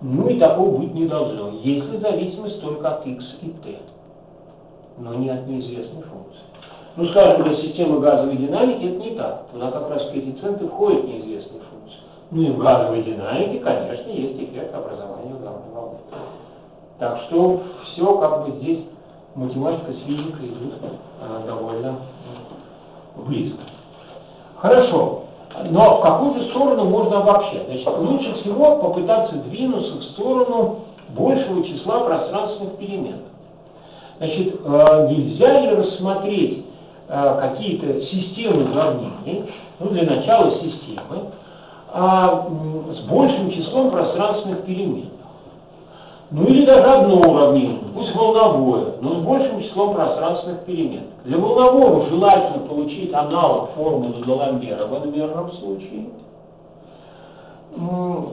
Ну и такого быть не должно, если зависимость только от x и t, но не от неизвестной функции. Ну, скажем, для системы газовой динамики это не так. Туда как раз коэффициенты входят неизвестные функции. Ну и в газовой динамике, конечно, есть эффект образования ударной волны. Так что все как бы здесь математика с физикой идут а, довольно близко. Хорошо. Но в какую же сторону можно обобщать? Значит, лучше всего попытаться двинуться в сторону большего числа пространственных перемен. Значит, э, нельзя ли рассмотреть э, какие-то системы уравнений, ну, для начала системы, а, с большим числом пространственных перемен. Ну или даже одно уравнение, пусть волновое, но с большим числом пространственных перемен. Для волнового желательно получить аналог формулы Даламбера в n случае.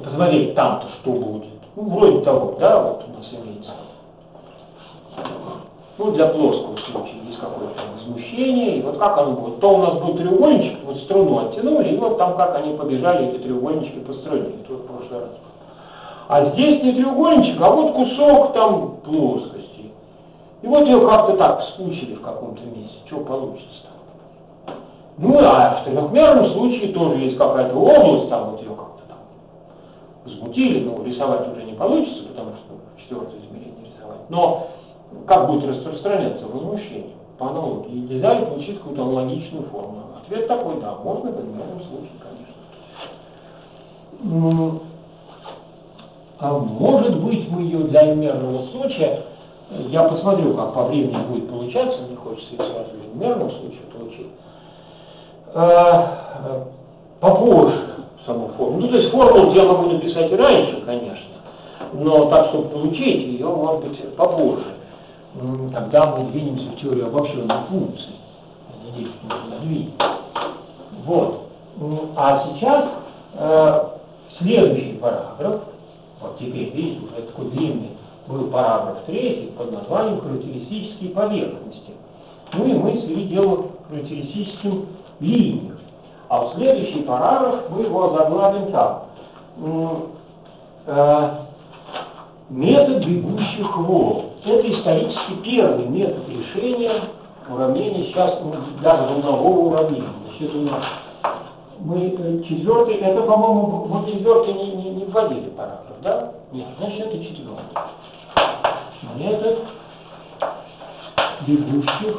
Посмотреть там-то, что будет. Ну, вроде того, да, вот у нас имеется. Ну, для плоского случая есть какое-то возмущение, и вот как оно будет. То у нас был треугольничек, вот струну оттянули, и вот там как они побежали, эти треугольнички построили, тут в прошлый раз. А здесь не треугольничек, а вот кусок там плоскости. И вот ее как-то так спучили в каком-то месте. Что получится-то? Ну, а в трехмерном случае тоже есть какая-то область, там вот ее как-то там взмутили, но рисовать уже не получится, потому что четвертое измерение рисовать. Но как будет распространяться возмущение? По аналогии. Нельзя ли получить какую-то аналогичную форму? Ответ такой, да, можно в одном случае, конечно. А может быть, мы ее для мерного случая, я посмотрю, как по времени будет получаться, не хочется ее сразу в мерном случае получить, а, попозже саму форму. Ну, то есть формулу я могу написать и раньше, конечно, но так, чтобы получить ее, может быть, попозже. Тогда мы двинемся в теорию обобщенных функций. Здесь нужно двинуть. Вот. А сейчас э, следующий параграф – вот теперь, видите, уже такой длинный был параграф третий под названием «Характеристические поверхности». Ну и мы свели дело характеристическим линиям. А в следующий параграф мы его озаглавим так. Э, метод бегущих волн. Это исторически первый метод решения уравнения, сейчас ну, даже волнового уравнения. Значит, у нас мы э, четвертый, это, по-моему, мы четвертый не, не, не вводили параграф да? Нет, значит это четвертый. Метод бегущих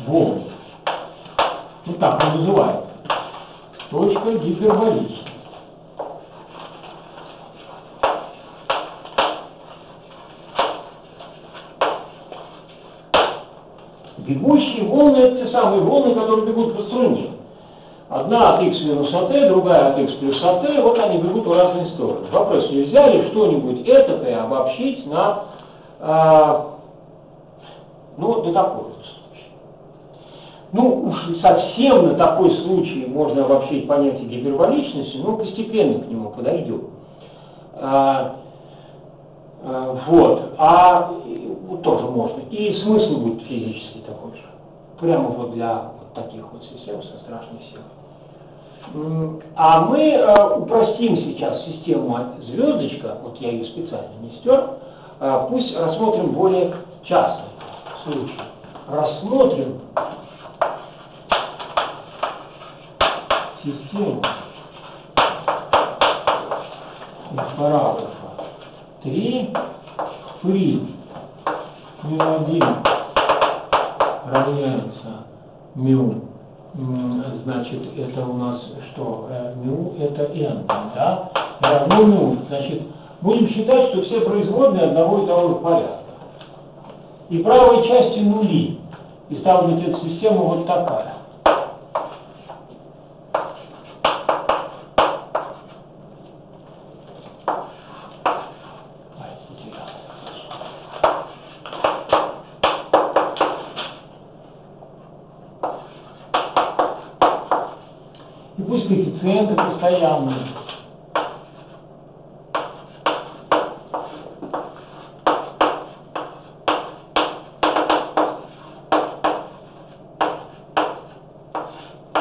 волн. Ну так он называется. Точка гиперболична. Бегущие волны это те самые волны, которые бегут по струне. Одна от x минус от t, другая от x плюс от t, вот они бегут в разные стороны. Вопрос, нельзя ли что-нибудь этакое обобщить на, а, ну, на такой вот случай. Ну, уж совсем на такой случай можно обобщить понятие гиперболичности, но постепенно к нему подойдем. А, а, вот, а вот тоже можно. И смысл будет физически такой же. Прямо вот для таких вот систем со страшной силой. А мы э, упростим сейчас систему звездочка, вот я ее специально не стер, э, пусть рассмотрим более частный случай. Рассмотрим систему параграфа 3 при μ1 равняется μ значит, это у нас что? Мю это n, да? Равно мю. Значит, будем считать, что все производные одного и того же порядка. И правой части нули. И стала быть эта система вот такая. И пусть коэффициенты постоянные.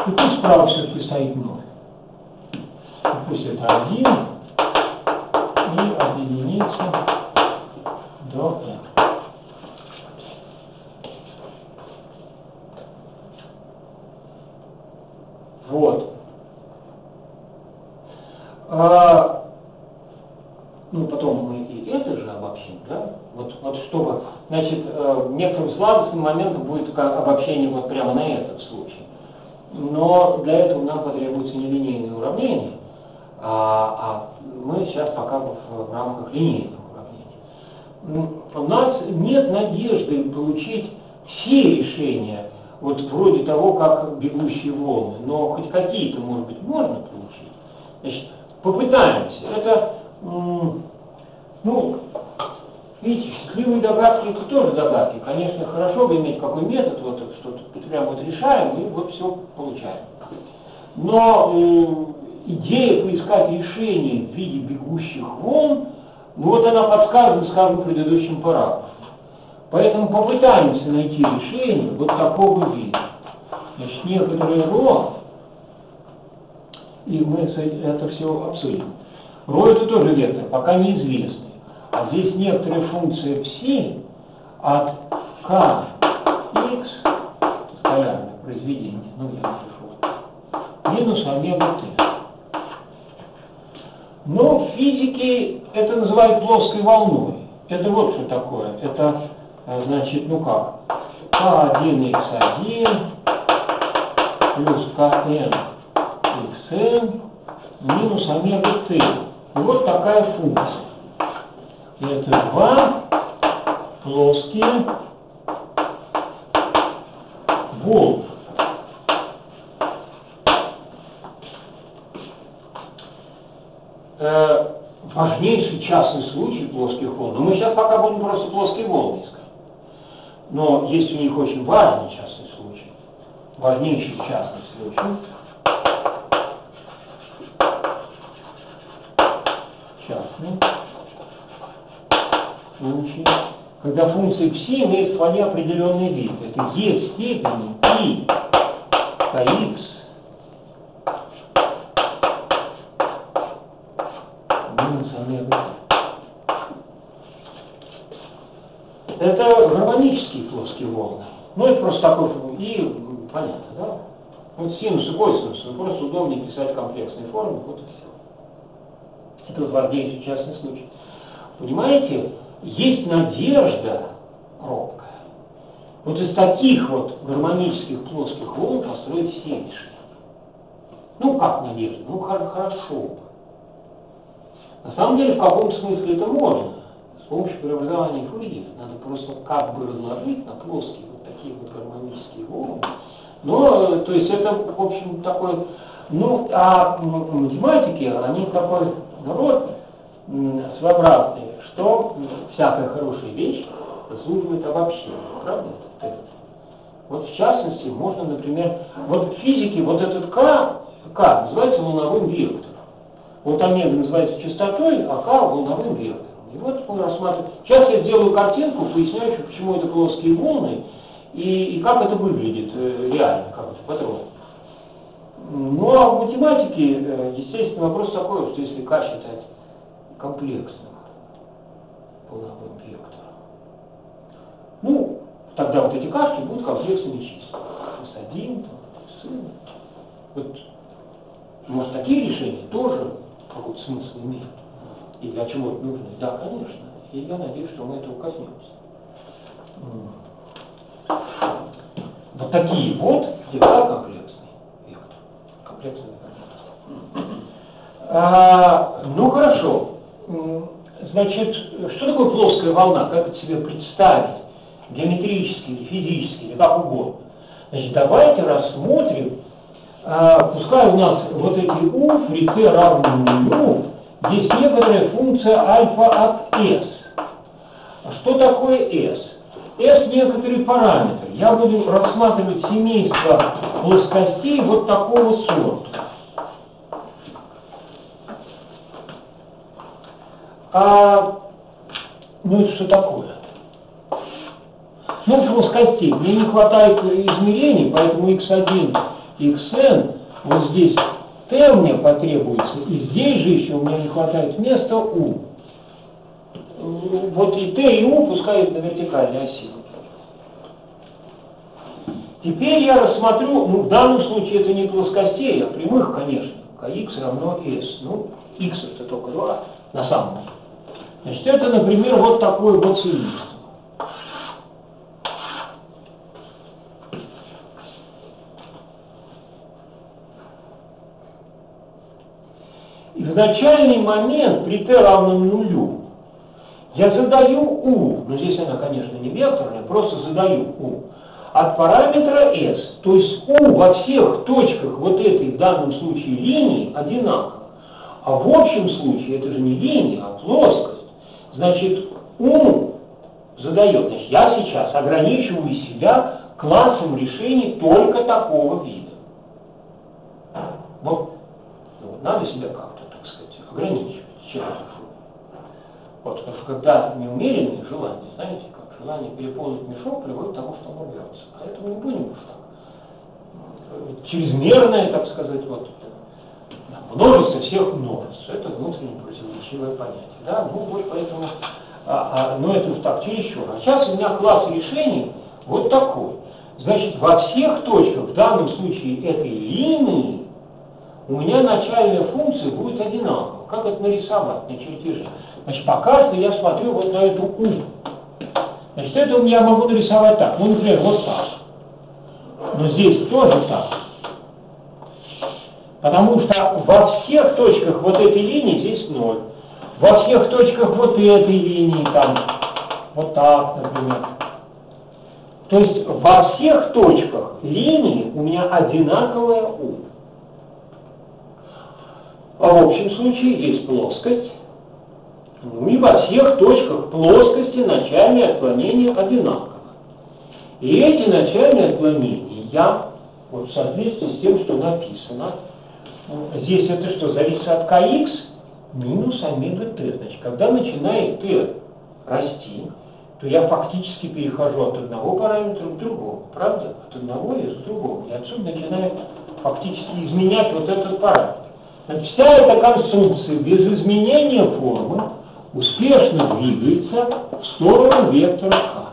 И пусть справа все-таки стоит 0. И пусть это 1 и объединится до n. Вот. А, ну, потом мы и это же обобщим, да? Вот, вот чтобы, значит, э, некоторым сладостным моментом будет как обобщение вот прямо на этот случай. Но для этого нам потребуется нелинейное уравнение, а, а мы сейчас пока в, рамках линейного уравнения. У нас нет надежды получить все решения, вот вроде того, как бегущие волны, но хоть какие-то, может быть, можно получить. Значит, попытаемся. Это, ну, видите, счастливые догадки это тоже догадки. Конечно, хорошо бы иметь какой метод, вот что-то прямо вот решаем и вот все получаем. Но э, идея поискать решение в виде бегущих волн, ну вот она подсказана, скажем, в предыдущем. Поэтому попытаемся найти решение вот такого вида. Значит, некоторые ро, и мы это все обсудим. Ро это тоже вектор, пока неизвестный. А здесь некоторые функции psi от k x, постоянное произведение, ну я напишу, минус омега t. Но в физике это называют плоской волной. Это вот что такое. Это значит, ну как, k1x1 плюс kn xn минус омега t. И вот такая функция. Это два плоские волны. Э, важнейший частный случай плоских волн. Но мы сейчас пока будем просто плоские волны искать. Но есть у них очень важный частный случай, важнейший частный случай. Частный случай, когда функция psi имеет вполне определенный вид. Это e в степени и kx минус омега Это плоские волны. Ну, это просто такой, и понятно, да? Вот синус и косинус, ну, просто удобнее писать комплексные формы, вот и все. Это вот важнейший частный случай. Понимаете, есть надежда робкая. Вот из таких вот гармонических плоских волн построить все решения. Ну, как надежда? Ну, хорошо. На самом деле, в каком смысле это можно помощью преобразования Фурье. Надо просто как бы разложить на плоские вот такие вот гармонические волны. Но, то есть это, в общем, такой, ну, а математики, они такой народ своеобразный, что всякая хорошая вещь заслуживает обобщения. Правда? Вот в частности, можно, например, вот в физике вот этот К, К называется волновым вектором. Вот омега называется частотой, а К волновым вектором. И вот мы рассматриваем. Сейчас я сделаю картинку, поясняющую, почему это плоские волны и, и как это выглядит э, реально, как это патрон. Ну а в математике, э, естественно, вопрос такой, что если К считать комплексным полновым вектором, ну, тогда вот эти кашки будут комплексными числами. S1, S, вот, может, такие решения тоже какой-то смысл имеют и для чего это нужно? Да, конечно. И я надеюсь, что мы этого коснемся. Вот такие вот дела комплексные. конкретную понятие. А, ну хорошо. Значит, что такое плоская волна? Как это себе представить? Геометрически или физически, или как угодно. Значит, давайте рассмотрим, а, пускай у нас вот эти u при t равно нулю, есть некоторая функция альфа от s. Что такое s? S некоторый параметр. Я буду рассматривать семейство плоскостей вот такого сорта. А, ну это что такое? Ну, плоскостей. Мне не хватает измерений, поэтому x1, xn, вот здесь t мне потребуется, и здесь же еще у меня не хватает места u. Вот и t, и u пускай на вертикальной оси. Теперь я рассмотрю, ну в данном случае это не плоскостей, а прямых, конечно. kx равно s. Ну, x это только 2 на самом деле. Значит, это, например, вот такой вот цилиндр. Начальный момент при t равном нулю я задаю u, но здесь она, конечно, не векторная, просто задаю u, от параметра s. То есть u во всех точках вот этой в данном случае линии одинаково. А в общем случае это же не линия, а плоскость. Значит, ум задает, значит, я сейчас ограничиваю себя классом решений только такого вида. Вот, вот надо себя как-то, ограничивать. Чем это Вот, потому что когда неумеренные желания, знаете, как желание переполнить мешок приводит к тому, что он рвется. А этого не будем уж. Чрезмерное, так сказать, вот, множество всех множеств. Это внутренне противоречивое понятие. Да? Ну вот поэтому, а, а, ну это уж так чересчур. А сейчас у меня класс решений вот такой. Значит, во всех точках, в данном случае этой линии, у меня начальная функция будет одинакова. Как это нарисовать на чертеже? Значит, пока что я смотрю вот на эту У. Значит, это я могу нарисовать так. Ну, например, вот так. Но здесь тоже так. Потому что во всех точках вот этой линии здесь ноль. Во всех точках вот этой линии там, вот так, например. То есть во всех точках линии у меня одинаковая У. А в общем случае есть плоскость. И во всех точках плоскости начальные отклонения одинаковы. И эти начальные отклонения, вот в соответствии с тем, что написано, Здесь это что, зависит от kx минус омега t. Значит, когда начинает t расти, то я фактически перехожу от одного параметра к другому. Правда? От одного и к другому. И отсюда начинает фактически изменять вот этот параметр. Вся эта конструкция без изменения формы успешно двигается в сторону вектора k.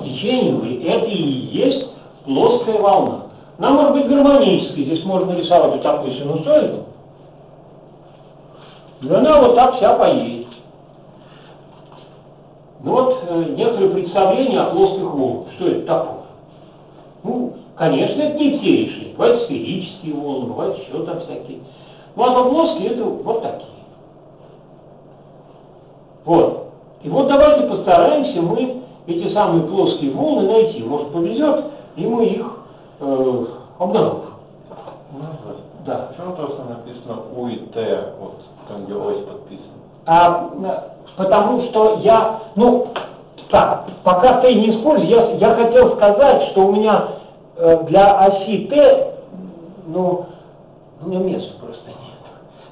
В течение это и есть плоская волна. Она может быть гармонической. Здесь можно рисовать вот такую синусоиду. И она вот так вся поедет. Ну вот э, некоторые представления о плоских волнах. Что это такое? Ну, конечно, это не все решения. Бывают сферические волны, бывают еще там всякие. Ну, а плоские это вот такие. Вот. И вот давайте постараемся мы эти самые плоские волны найти. Может повезет, и мы их э, обнаружим. Да. Почему просто написано У и Т, вот там, где ось подписано? А, потому что я, ну, так, пока Т не использую, я, я хотел сказать, что у меня э, для оси Т, ну, у меня места просто нет.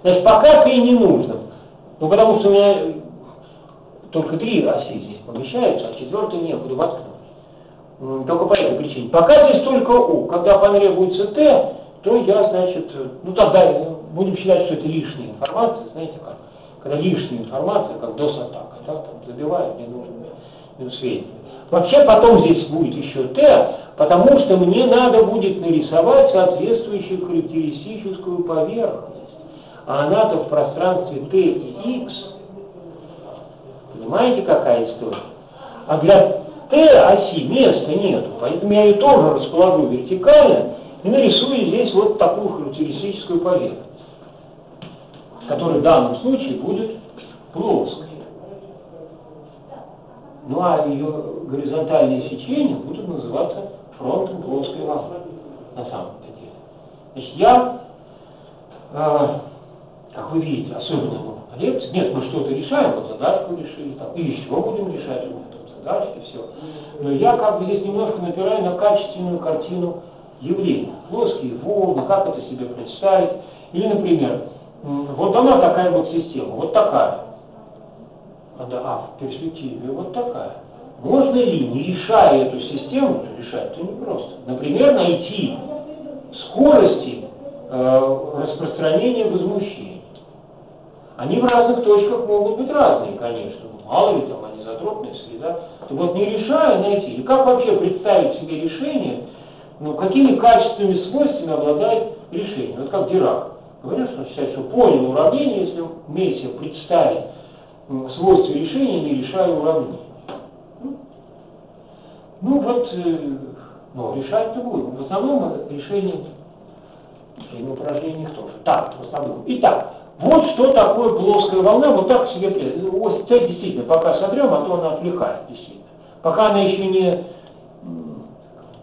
Значит, пока Т не нужно. Ну, потому что у меня только три оси здесь помещаются, а четвертый некуда воткнуть. Только по этой причине. Пока здесь только У. Когда потребуется Т, то я, значит, ну тогда будем считать, что это лишняя информация, знаете как? Когда лишняя информация, как DOS-атака, да, там забивают ненужные сведения. Вообще потом здесь будет еще Т, потому что мне надо будет нарисовать соответствующую характеристическую поверхность. А она-то в пространстве Т и X. Понимаете, какая история? А для Т-оси места нету, поэтому я ее тоже расположу вертикально и нарисую здесь вот такую характеристическую поверхность, которая в данном случае будет плоской. Ну а ее горизонтальные сечения будут называться фронтом плоской волны на самом деле. Значит, я, э, как вы видите, особенно в лекции, нет, мы что-то решаем, вот задачку решили, там, и еще будем решать, вот, там, задачки, все. Но я как бы здесь немножко напираю на качественную картину явления. Плоские волны, как это себе представить. Или, например, вот дана такая вот система, вот такая. Надо, а, в перспективе вот такая. Можно ли, не решая эту систему, решать, то не просто. Например, найти скорости э, распространения возмущений. Они в разных точках могут быть разные, конечно. Мало ли там анизотропная среда. То вот не решая найти. И как вообще представить себе решение, ну, какими качественными свойствами обладает решение? Вот как Дирак. Говорят, что считает, что понял уравнение, если себе представить свойства решения, не решая уравнение. Ну вот, э, ну, решать-то будем. В основном решение в упражнениях тоже. Так, в основном. Итак, вот что такое плоская волна, вот так себе ось Т действительно, пока сотрем, а то она отвлекает, действительно. Пока она еще не,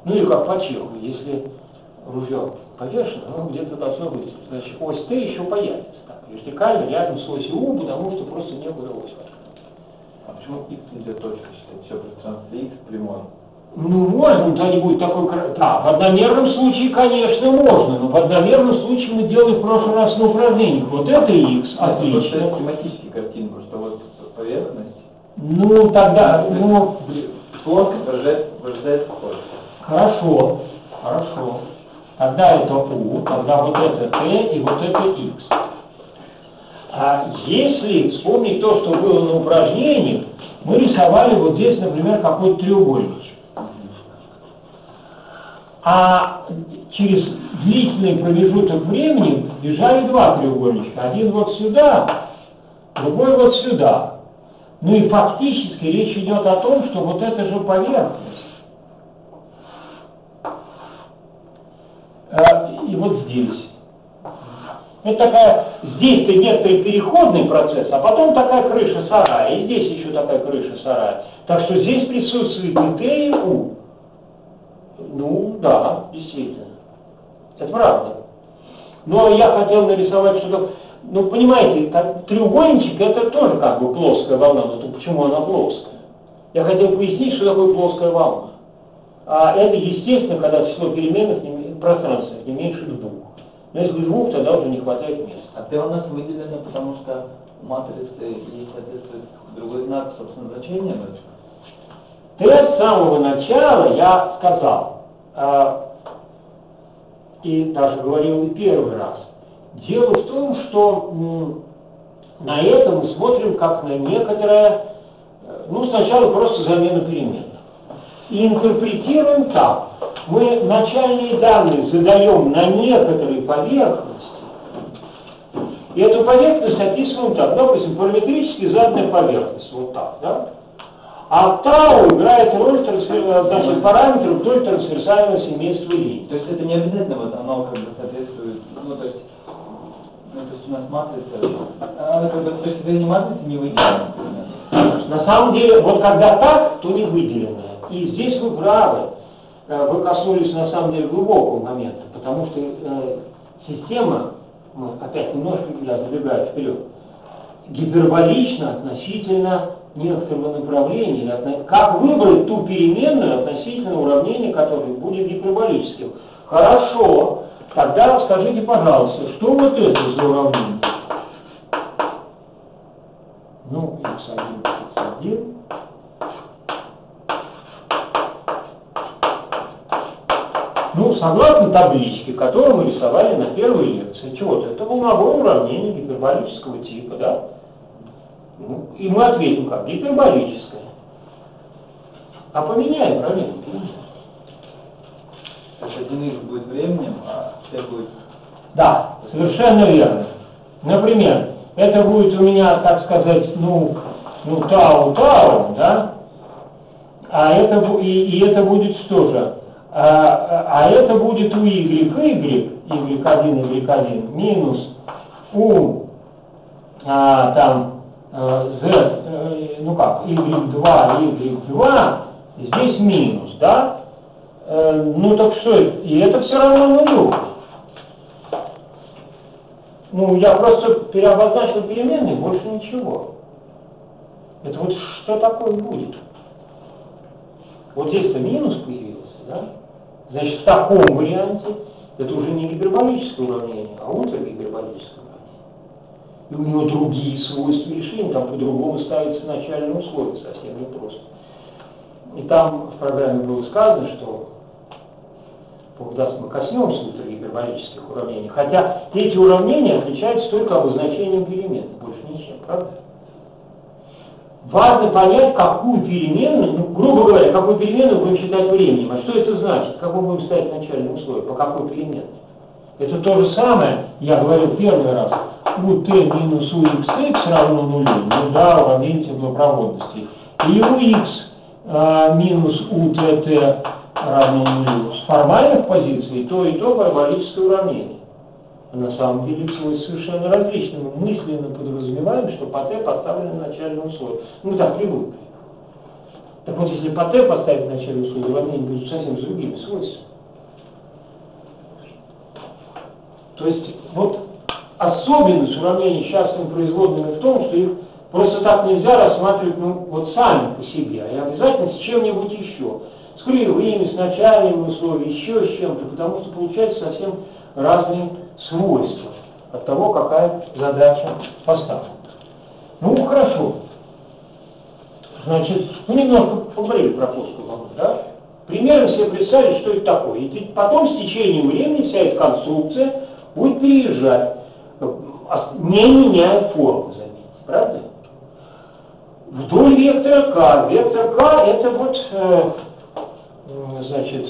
ну или как по если ружье повешено, оно где-то должно быть. Значит, ось Т еще появится. Вертикально рядом с осью У, потому что просто не было оси. А почему x нельзя точка считать? Все пространство x прямой. Ну, можно, тогда не будет такой... Да, в одномерном случае, конечно, можно, но в одномерном случае мы делали в прошлый раз на упражнениях. Вот это x, отлично. Это тематические картинки, что вот поверхность. Ну, тогда, ну... Плоскость выражает, выражает скорость. Хорошо, хорошо. Тогда это u, тогда вот это t и вот это x. А если вспомнить то, что было на упражнениях, мы рисовали вот здесь, например, какой-то треугольник а через длительный промежуток времени бежали два треугольничка. Один вот сюда, другой вот сюда. Ну и фактически речь идет о том, что вот эта же поверхность, э, и вот здесь. Это такая, здесь-то некоторый переходный процесс, а потом такая крыша сарая, и здесь еще такая крыша сарая. Так что здесь присутствует и Т, и У. Ну, да, действительно. Это правда. Но я хотел нарисовать что-то... Ну, понимаете, как треугольничек это тоже как бы плоская волна. Но то почему она плоская? Я хотел пояснить, что такое плоская волна. А это естественно, когда число переменных не, не меньше двух. Но если двух, тогда уже не хватает места. А Т у нас выделено, потому что матрицы ей соответствует другой знак, собственно, значения. Ты с самого начала я сказал, э, и даже говорил и первый раз, дело в том, что м, на это мы смотрим как на некоторое, э, ну сначала просто замену переменных. И интерпретируем так. Мы начальные данные задаем на некоторой поверхности, и эту поверхность описываем так, допустим, параметрически заданная поверхность, вот так, да? А тау играет роль трансфер... значит, параметров вдоль трансверсального семейства линий. То есть это не обязательно вот оно как бы соответствует, ну то есть, ну, то есть у нас матрица, она как бы с точки зрения матрицы не выделена. На самом деле, вот когда так, то не выделенная. И здесь вы правы. Э, вы коснулись на самом деле глубокого момента, потому что э, система, опять немножко я забегаю вперед, гиперболична относительно некоторого направления, как выбрать ту переменную относительно уравнения, которое будет гиперболическим. Хорошо, тогда скажите, пожалуйста, что вот это за уравнение? Ну, x1, x1. Ну, согласно табличке, которую мы рисовали на первой лекции, чего-то, это волновое уравнение гиперболического типа, да? Ну, и мы ответим как? Гиперболическое. А поменяем, правильно? То есть один x будет временем, а t будет... Да, совершенно верно. Например, это будет у меня, так сказать, ну, ну тау-тау, да? А это, и, и это будет что же? А, а это будет у y, y, y1, y1 минус у а, там а, z, э, ну как, y2, y2, здесь минус, да? Э, ну так что? И это все равно нулю. Ну, я просто переобозначил переменные, больше ничего. Это вот что такое будет? Вот здесь-то минус появился, да? Значит, в таком варианте это уже не гиперболическое уравнение, а ультрагиперболическое уравнение. И у него другие свойства решения, там по-другому ставится начальное условие, совсем непросто. И там в программе было сказано, что когда мы коснемся ультрагиперболических уравнений, хотя эти уравнения отличаются только обозначением перемен, больше ничем, правда? Важно понять, какую переменную, ну, грубо говоря, какую переменную будем считать временем. А что это значит? Как мы будем ставить начальные условия? По какой переменной? Это то же самое, я говорил первый раз, у t минус у xx равно нулю, ну да, уравнение теплопроводности. И у x а, минус у tt равно нулю. С формальных позиций то и то параболическое уравнение. А на самом деле свойства совершенно различны. Мы мысленно подразумеваем, что t поставлено начальное условие. Ну так привыкли. Так вот, если t поставить начальное условие, уравнение будет совсем с другими свойствами. То есть, вот особенность уравнений частными производными в том, что их просто так нельзя рассматривать ну, вот сами по себе, а обязательно с чем-нибудь еще. С кривыми, с начальными условиями, еще с чем-то, потому что получается совсем разные свойства от того, какая задача поставлена. Ну, хорошо. Значит, мы немножко поговорили про плоскую волну, да? Примерно себе представили, что это такое. И потом с течением времени вся эта конструкция будет переезжать, не меняя формы, заметьте, правда? Вдоль вектора k. Вектор k это вот, э, значит,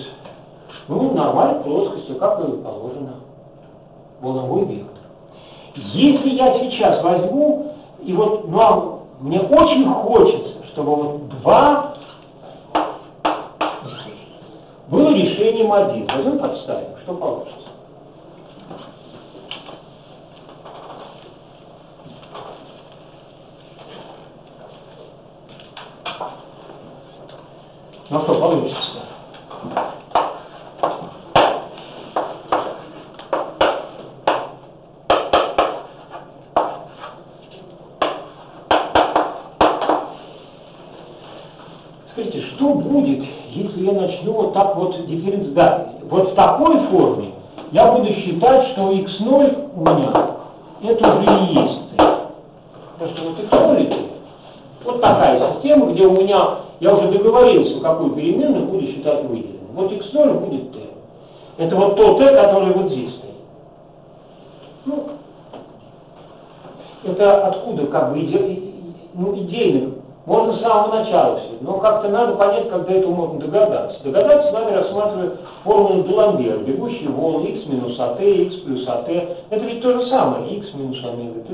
ну, нормальной плоскости, как и положено волновой вектор. Если я сейчас возьму, и вот ну, мне очень хочется, чтобы вот два было решением один. Возьмем подставим, что получится. Ну что получится? так вот дифференциально. Вот в такой форме я буду считать, что x0 у меня это уже и есть t. Потому что вот x0 это вот такая система, где у меня, я уже договорился, какую переменную буду считать выделенной. Вот x0 будет t. Это вот то t, которое вот здесь стоит. Ну, это откуда как бы иде, ну, идейно можно с самого начала все, но как-то надо понять, когда это можно догадаться. Догадаться надо рассматривать формулу Дуламбера, бегущий волн x минус at, x плюс at. Это ведь то же самое, x минус омега t.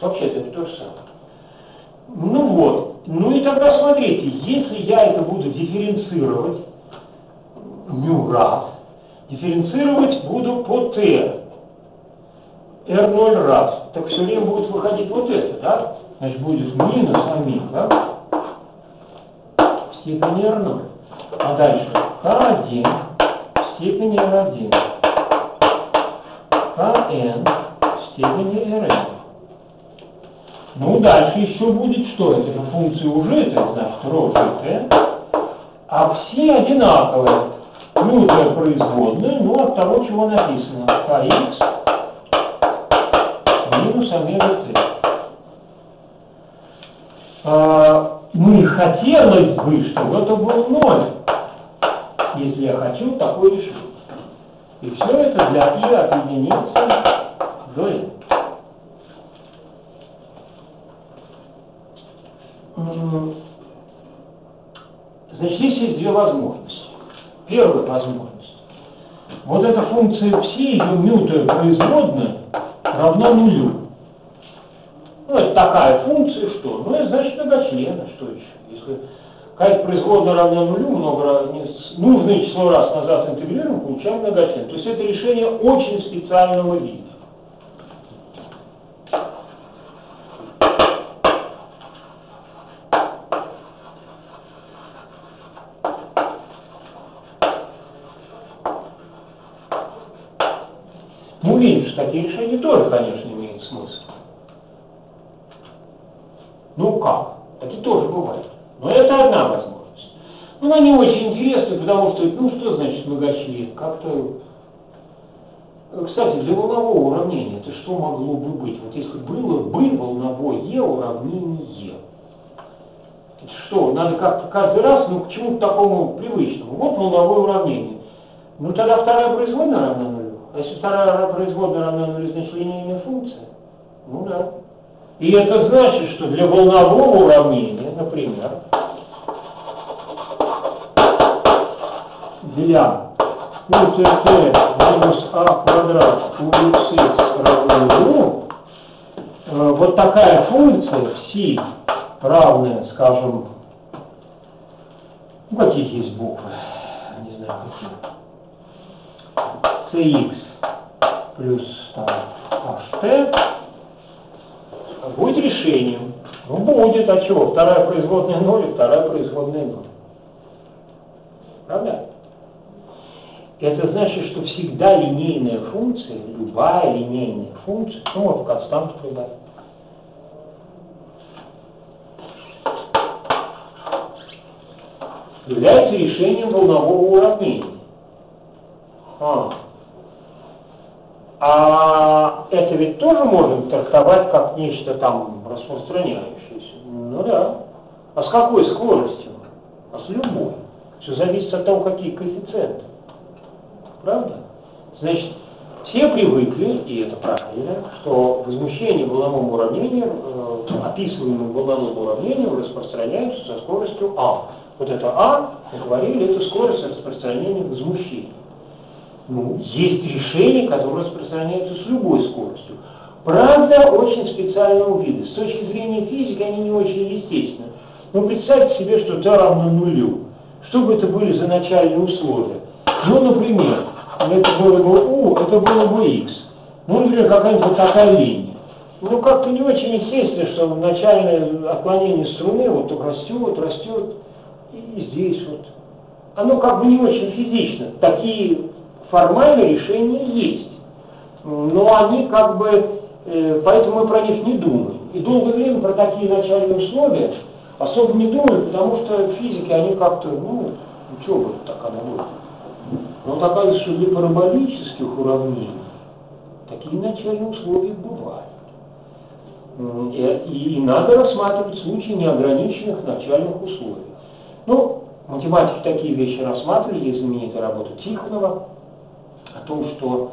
Вообще-то это то же самое. Ну вот, ну и тогда смотрите, если я это буду дифференцировать, ну раз, дифференцировать буду по t, r0 раз, так все время будет выходить вот это, да? Значит, будет минус омега в степени r0. А дальше k1 в степени r1. kn в степени rn. Ну, дальше еще будет что? Это же функции уже, это значит t, а все одинаковые. Лютая производная, ну, от того, чего написано. kx омега t. А, ну хотелось бы, чтобы это был ноль, если я хочу такой решить. И все это для и от до n. Значит, здесь есть две возможности. Первая возможность. Вот эта функция ψ, ее мютая производная, равна нулю. Ну, это такая функция, что? Ну, это значит многочлена, что еще? Если какая-то производная равна нулю, много раз, нужное число раз назад интегрируем, получаем многочлен. То есть это решение очень специального вида. Увидим, что такие решения тоже, конечно, имеют смысл. Ну как? Это тоже бывает. Но это одна возможность. Но она не очень интересна, потому что, ну что значит многочлен? Как-то... Кстати, для волнового уравнения это что могло бы быть? Вот если было бы волновое уравнение, это что, надо как-то каждый раз, ну к чему-то такому привычному. Вот волновое уравнение. Ну тогда вторая производная равна нулю. А если вторая производная равна нулю, значит линейная функция? Ну да. И это значит, что для волнового уравнения, например, для УТТ минус А квадрат УХ равно нулю, э, вот такая функция фси равная, скажем, ну какие есть буквы, не знаю какие, cx плюс там ht, будет решением. Ну, будет, а чего? Вторая производная 0 и вторая производная 0. Правда? Это значит, что всегда линейная функция, любая линейная функция, ну, вот константу прибавить, является решением волнового уравнения. А. А это ведь тоже можно трактовать как нечто там распространяющееся. Ну да. А с какой скоростью? А с любой. Все зависит от того, какие коэффициенты. Правда? Значит, все привыкли, и это правильно, что возмущение волновому уравнению, э, описываемым волновым уравнением, распространяются со скоростью А. Вот это А, мы говорили, это скорость распространения возмущения. Ну, есть решения, которые распространяются с любой скоростью. Правда, очень специального вида. С точки зрения физики они не очень естественны. Но представьте себе, что t равно нулю. Что бы это были за начальные условия? Ну, например, это было бы u, это было бы x. Ну, например, какая-нибудь вот такая линия. Ну, как-то не очень естественно, что начальное отклонение струны вот растет, растет, и здесь вот. Оно как бы не очень физично. Такие формальные решения есть. Но они как бы, э, поэтому мы про них не думаем. И долгое время про такие начальные условия особо не думали, потому что физики, они как-то, ну, что бы так оно будет. Но оказывается, что для параболических уравнений такие начальные условия бывают. И, и надо рассматривать случаи неограниченных начальных условий. Ну, математики такие вещи рассматривали, есть знаменитая работа Тихонова о том, что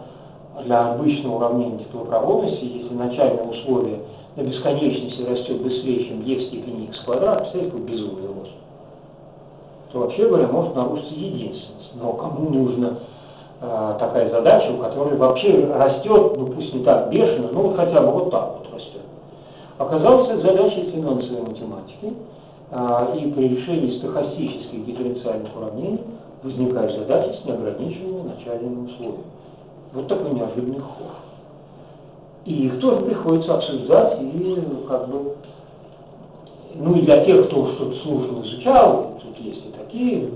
для обычного уравнения теплопроводности, если начальное условие на бесконечности растет быстрее, чем e в степени x квадрат, представляете, какой безумный рост, то вообще говоря, может нарушиться единственность. Но кому нужна э, такая задача, у которой вообще растет, ну пусть не так бешено, но вот хотя бы вот так вот растет. Оказалось, это задача финансовой математики, э, и при решении стохастических дифференциальных уравнений возникает задача с неограниченными начальными условиями. Вот такой неожиданный ход. И их тоже приходится обсуждать и как бы, ну и для тех, кто что-то сложно изучал, такие,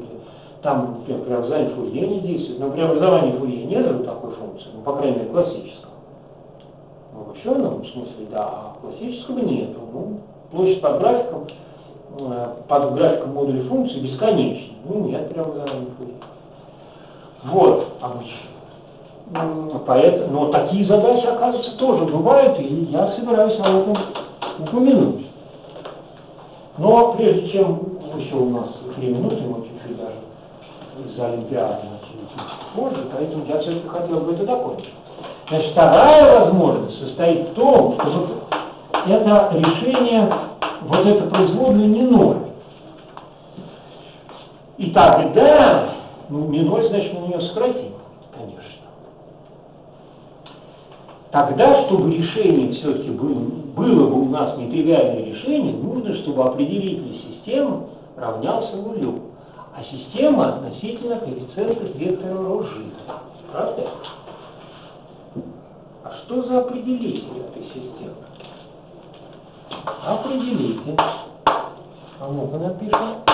там, например, преобразование Фурье не действует, но преобразование Фурье нет же такой функции, ну, по крайней мере, классического. Ну, в ученом смысле, да, а классического нет. Ну, площадь под графиком, э, под графиком модуля функции бесконечна. Ну, нет преобразования Фурье. Вот обычно. Поэтому, но такие задачи, оказывается, тоже бывают, и я собираюсь об этом упомянуть. Но прежде чем еще у нас три минуты, мы чуть-чуть даже из-за Олимпиады начали чуть позже, поэтому я все-таки хотел бы это закончить. Значит, вторая возможность состоит в том, что это решение, вот это производное не ноль. И тогда, ну, не ноль, значит, мы ее сократим. Тогда, чтобы решение все-таки было, было бы у нас нетривиальное решение, нужно, чтобы определитель системы равнялся нулю. А система относительно коэффициента вектора Рожита. Правда? А что за определитель этой системы? Определитель. А ну-ка напишем.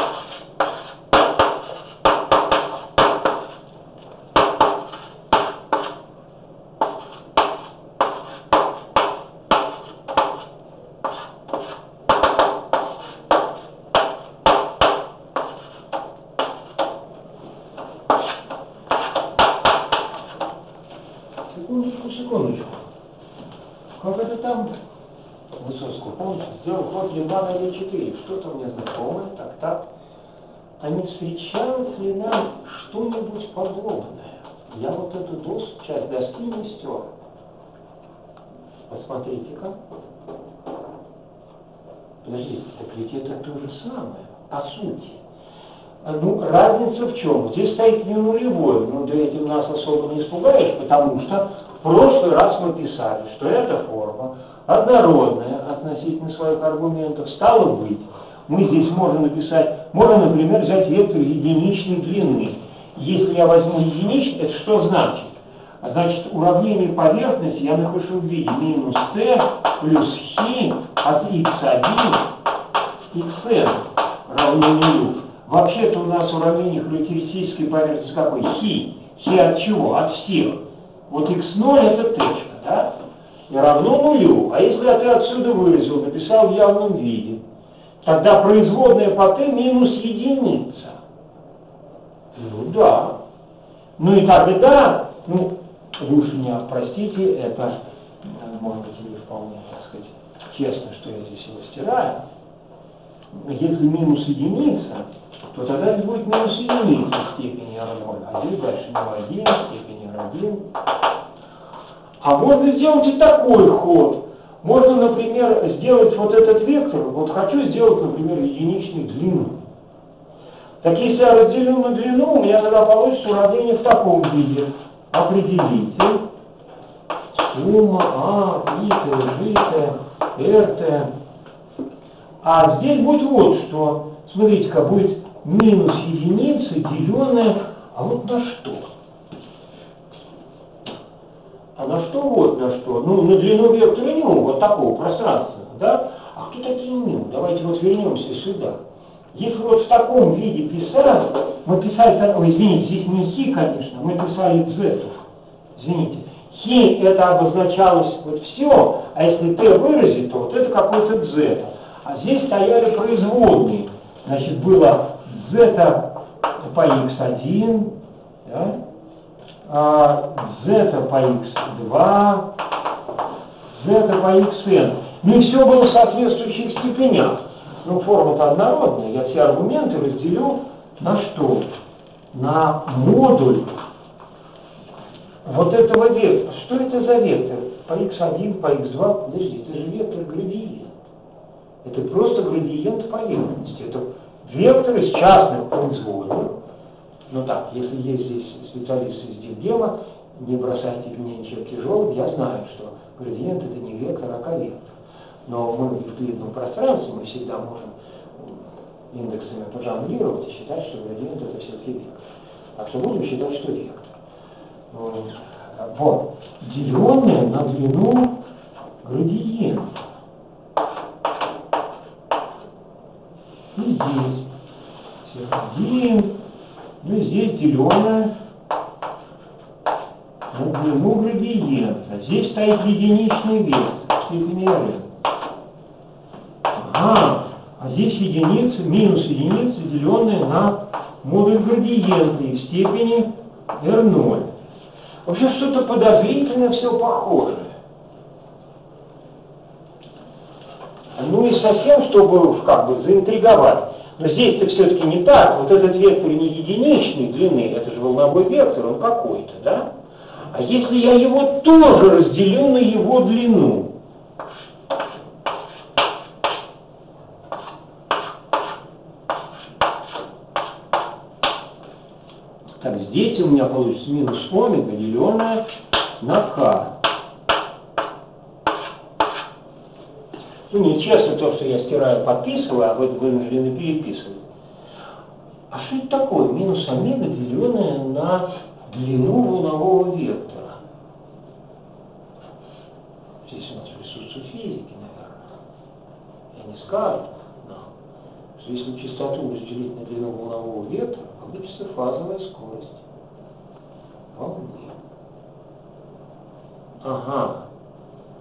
Секундочку, секундочку. Как это там Высоцкого, помните, сделал ход Лимана или 4 Что-то мне знакомое, так, так. А не встречалось ли нам что-нибудь подобное? Я вот эту доску, часть доски не стер. Посмотрите-ка. Подождите, так ведь это то же самое, по сути. А, Ну, разница в чем? Здесь стоит не нулевой, ну, да этим нас особо не испугаешь, потому что в прошлый раз мы писали, что эта форма однородная относительно своих аргументов, стало быть, мы здесь можем написать, можно, например, взять вектор единичной длины. Если я возьму единичный, это что значит? Значит, уравнение поверхности я напишу в виде минус t плюс хи от x1 xn равно нулю. Вообще-то у нас уравнение характеристической поверхности какой? Хи. Хи от чего? От всех. Вот x0 это точка, да? И равно нулю. А если я ты отсюда выразил, написал в явном виде, тогда производная по t минус единица. Ну да. Ну и так и да. Ну, вы уж меня простите, это, э, может быть, не вполне, так сказать, честно, что я здесь его стираю. Если минус единица, то тогда это будет минус единица степени R0. А дальше ну 1 в степени R1. А можно сделать и такой ход. Можно, например, сделать вот этот вектор, вот хочу сделать, например, единичную длину. Так если я разделю на длину, у меня тогда получится уравнение в таком виде. Определитель. Сумма А, И, Т, Ж, Т, Р, Т. А здесь будет вот что. Смотрите-ка, будет минус единица, деленное, а вот на что? А на что вот на что? Ну, на длину вектора ню, вот такого пространства, да? А кто такие ню? Давайте вот вернемся сюда. Если вот в таком виде писать, мы писали, ой, извините, здесь не хи, конечно, мы писали z. Извините. Хи это обозначалось вот все, а если t выразить, то вот это какой-то z. А здесь стояли производные. Значит, было z по x1, да? а z по x2, z по xn. И все было в соответствующих степенях. Ну, форма-то однородная. Я все аргументы разделю на что? На модуль вот этого вектора. Что это за вектор? По x1, по x2, подожди, это же вектор градиент. Это просто градиент поверхности. Это вектор из частных производных. Ну так, если есть здесь специалисты из Дилгема, не бросайте мне ничем тяжелым, я знаю, что градиент это не вектор, а коллектор. Но мы в евклидном пространстве, мы всегда можем индексами пожонглировать и считать, что градиент это все-таки вектор. Так что будем считать, что вектор. Вот. Деленное на длину градиент. И здесь середин, ну и здесь деленное на длину градиента. Здесь стоит единичный вес степени Ага, а здесь единица, минус единица, деленная на модуль градиента и в степени R0. Вообще что-то подозрительно все похожее. Ну и совсем, чтобы как бы заинтриговать. Но здесь-то все-таки не так. Вот этот вектор не единичной длины, это же волновой вектор, он какой-то, да? А если я его тоже разделю на его длину, Так, здесь у меня получится минус омега, деленное на k. Ну, нечестно то, что я стираю, подписываю, а вы вынуждены переписывать. а что это такое? Минус омега, деленное на длину волнового вектора. Здесь у нас присутствуют физики, наверное. И они скажут нам, что если частоту разделить на длину волнового вектора, получится фазовая скорость волны. Ага.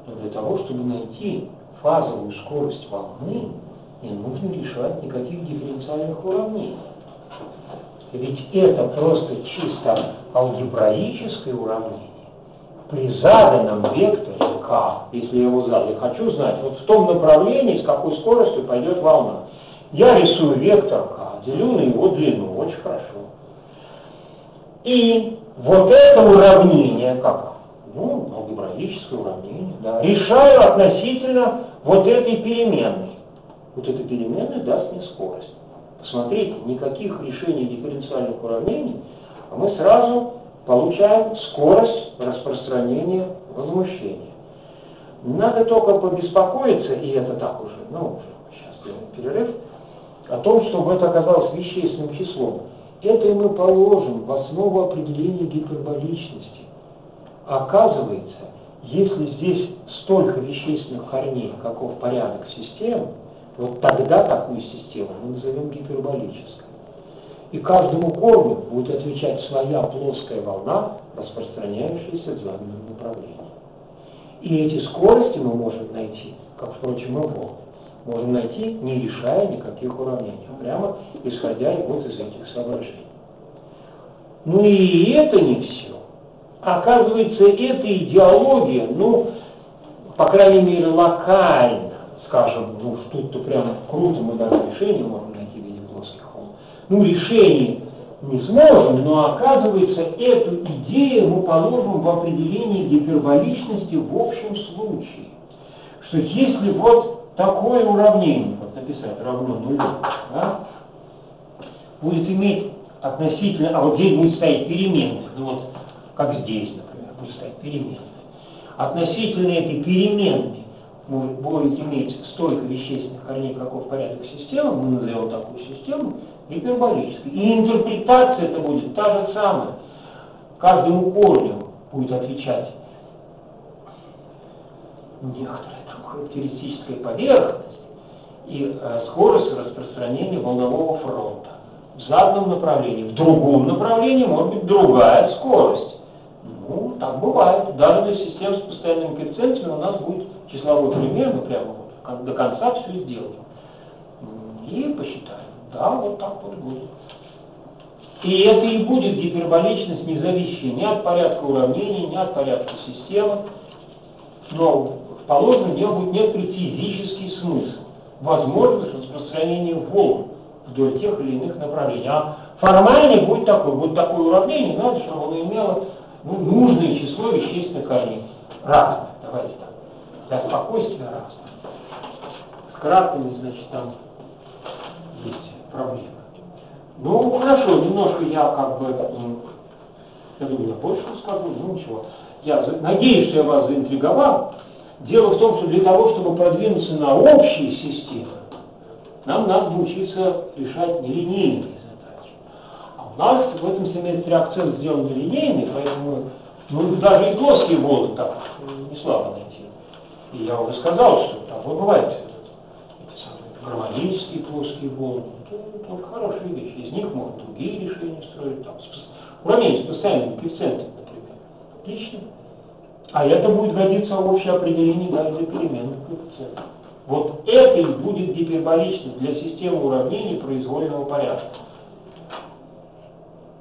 Но для того, чтобы найти фазовую скорость волны, не нужно решать никаких дифференциальных уравнений. Ведь это просто чисто алгебраическое уравнение. При заданном векторе k, если я его задал, я хочу знать, вот в том направлении, с какой скоростью пойдет волна. Я рисую вектор k, делю на его длину, очень хорошо. И вот это уравнение, как ну, алгебраическое уравнение, да, решаю относительно вот этой переменной. Вот эта переменная даст мне скорость. Посмотрите, никаких решений дифференциальных уравнений, а мы сразу получаем скорость распространения возмущения. Надо только побеспокоиться, и это так уже, ну, уже сейчас сделаем перерыв, о том, чтобы это оказалось вещественным числом. Это мы положим в основу определения гиперболичности. Оказывается, если здесь столько вещественных корней, каков порядок систем, вот тогда такую систему мы назовем гиперболической. И каждому корню будет отвечать своя плоская волна, распространяющаяся в заданном направлении. И эти скорости мы можем найти, как, впрочем, и волны, можем найти, не решая никаких уравнений, а прямо исходя вот из этих соображений. Ну и это не все. Оказывается, эта идеология, ну, по крайней мере, локально, скажем, ну, тут-то прям круто мы даже решение можем найти в виде плоских волн. Ну, решение не сможем, но оказывается, эту идею мы положим в определении гиперболичности в общем случае. Что если вот такое уравнение, вот написать равно нулю, да, будет иметь относительно, а вот здесь будет стоять переменная, ну вот как здесь, например, будет стоять переменная. Относительно этой переменной будет иметь столько вещественных корней, каков порядок системы, мы назовем такую систему гиперболической. И интерпретация это будет та же самая. Каждому корню будет отвечать некоторая там характеристическая поверхность и э, скорость распространения волнового фронта в заданном направлении. В другом направлении может быть другая скорость. Ну, так бывает. Даже для систем с постоянными коэффициентами у нас будет числовой пример, мы прямо вот до конца все сделаем. И посчитаем. Да, вот так вот будет. И это и будет гиперболичность, не зависящая ни от порядка уравнений, ни от порядка системы. Но положенном не будет некоторый физический смысл. Возможность распространения волн вдоль тех или иных направлений. А формально будет такое, будет такое уравнение, надо, чтобы оно имело ну, нужное число вещественных корней. Разное, давайте так. Для спокойствия разное. С кратками, значит, там есть проблемы. Ну, хорошо, немножко я как бы, я думаю, я больше скажу, ну ничего. Я надеюсь, что я вас заинтриговал. Дело в том, что для того, чтобы продвинуться на общие системы, нам надо учиться решать нелинейные задачи. А у нас в этом семестре акцент сделан на линейный, поэтому ну, даже и плоские волны так не слабо найти. И я уже сказал, что там бывают эти самые гармонические плоские волны. Это, это хорошие вещи. Из них можно другие решения строить. Там, уравнение с постоянными коэффициентами, например. Отлично. А это будет годиться в общее определение даже переменных коэффициентов. Вот это и будет гиперболичность для системы уравнений произвольного порядка.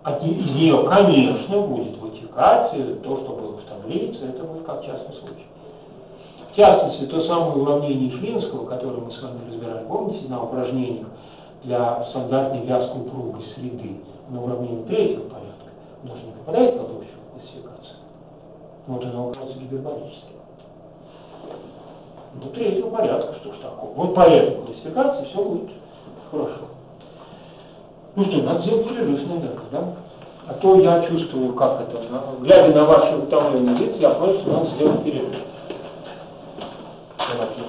А из нее, конечно, будет вытекать то, что было в таблице, это будет как частный случай. В частности, то самое уравнение Шлинского, которое мы с вами разбирали, помните, на упражнениях для стандартной вязкой упругой среды, на уравнение третьего порядка, оно же не под классификацию. Вот оно оказывается гиперболическим. Ну, третьего порядка, что ж такого. Вот по этой классификации все будет хорошо. Ну что, надо сделать перерыв, наверное, да? А то я чувствую, как это, глядя на ваш утомленный вид, я понял, что надо сделать перерыв. Давайте,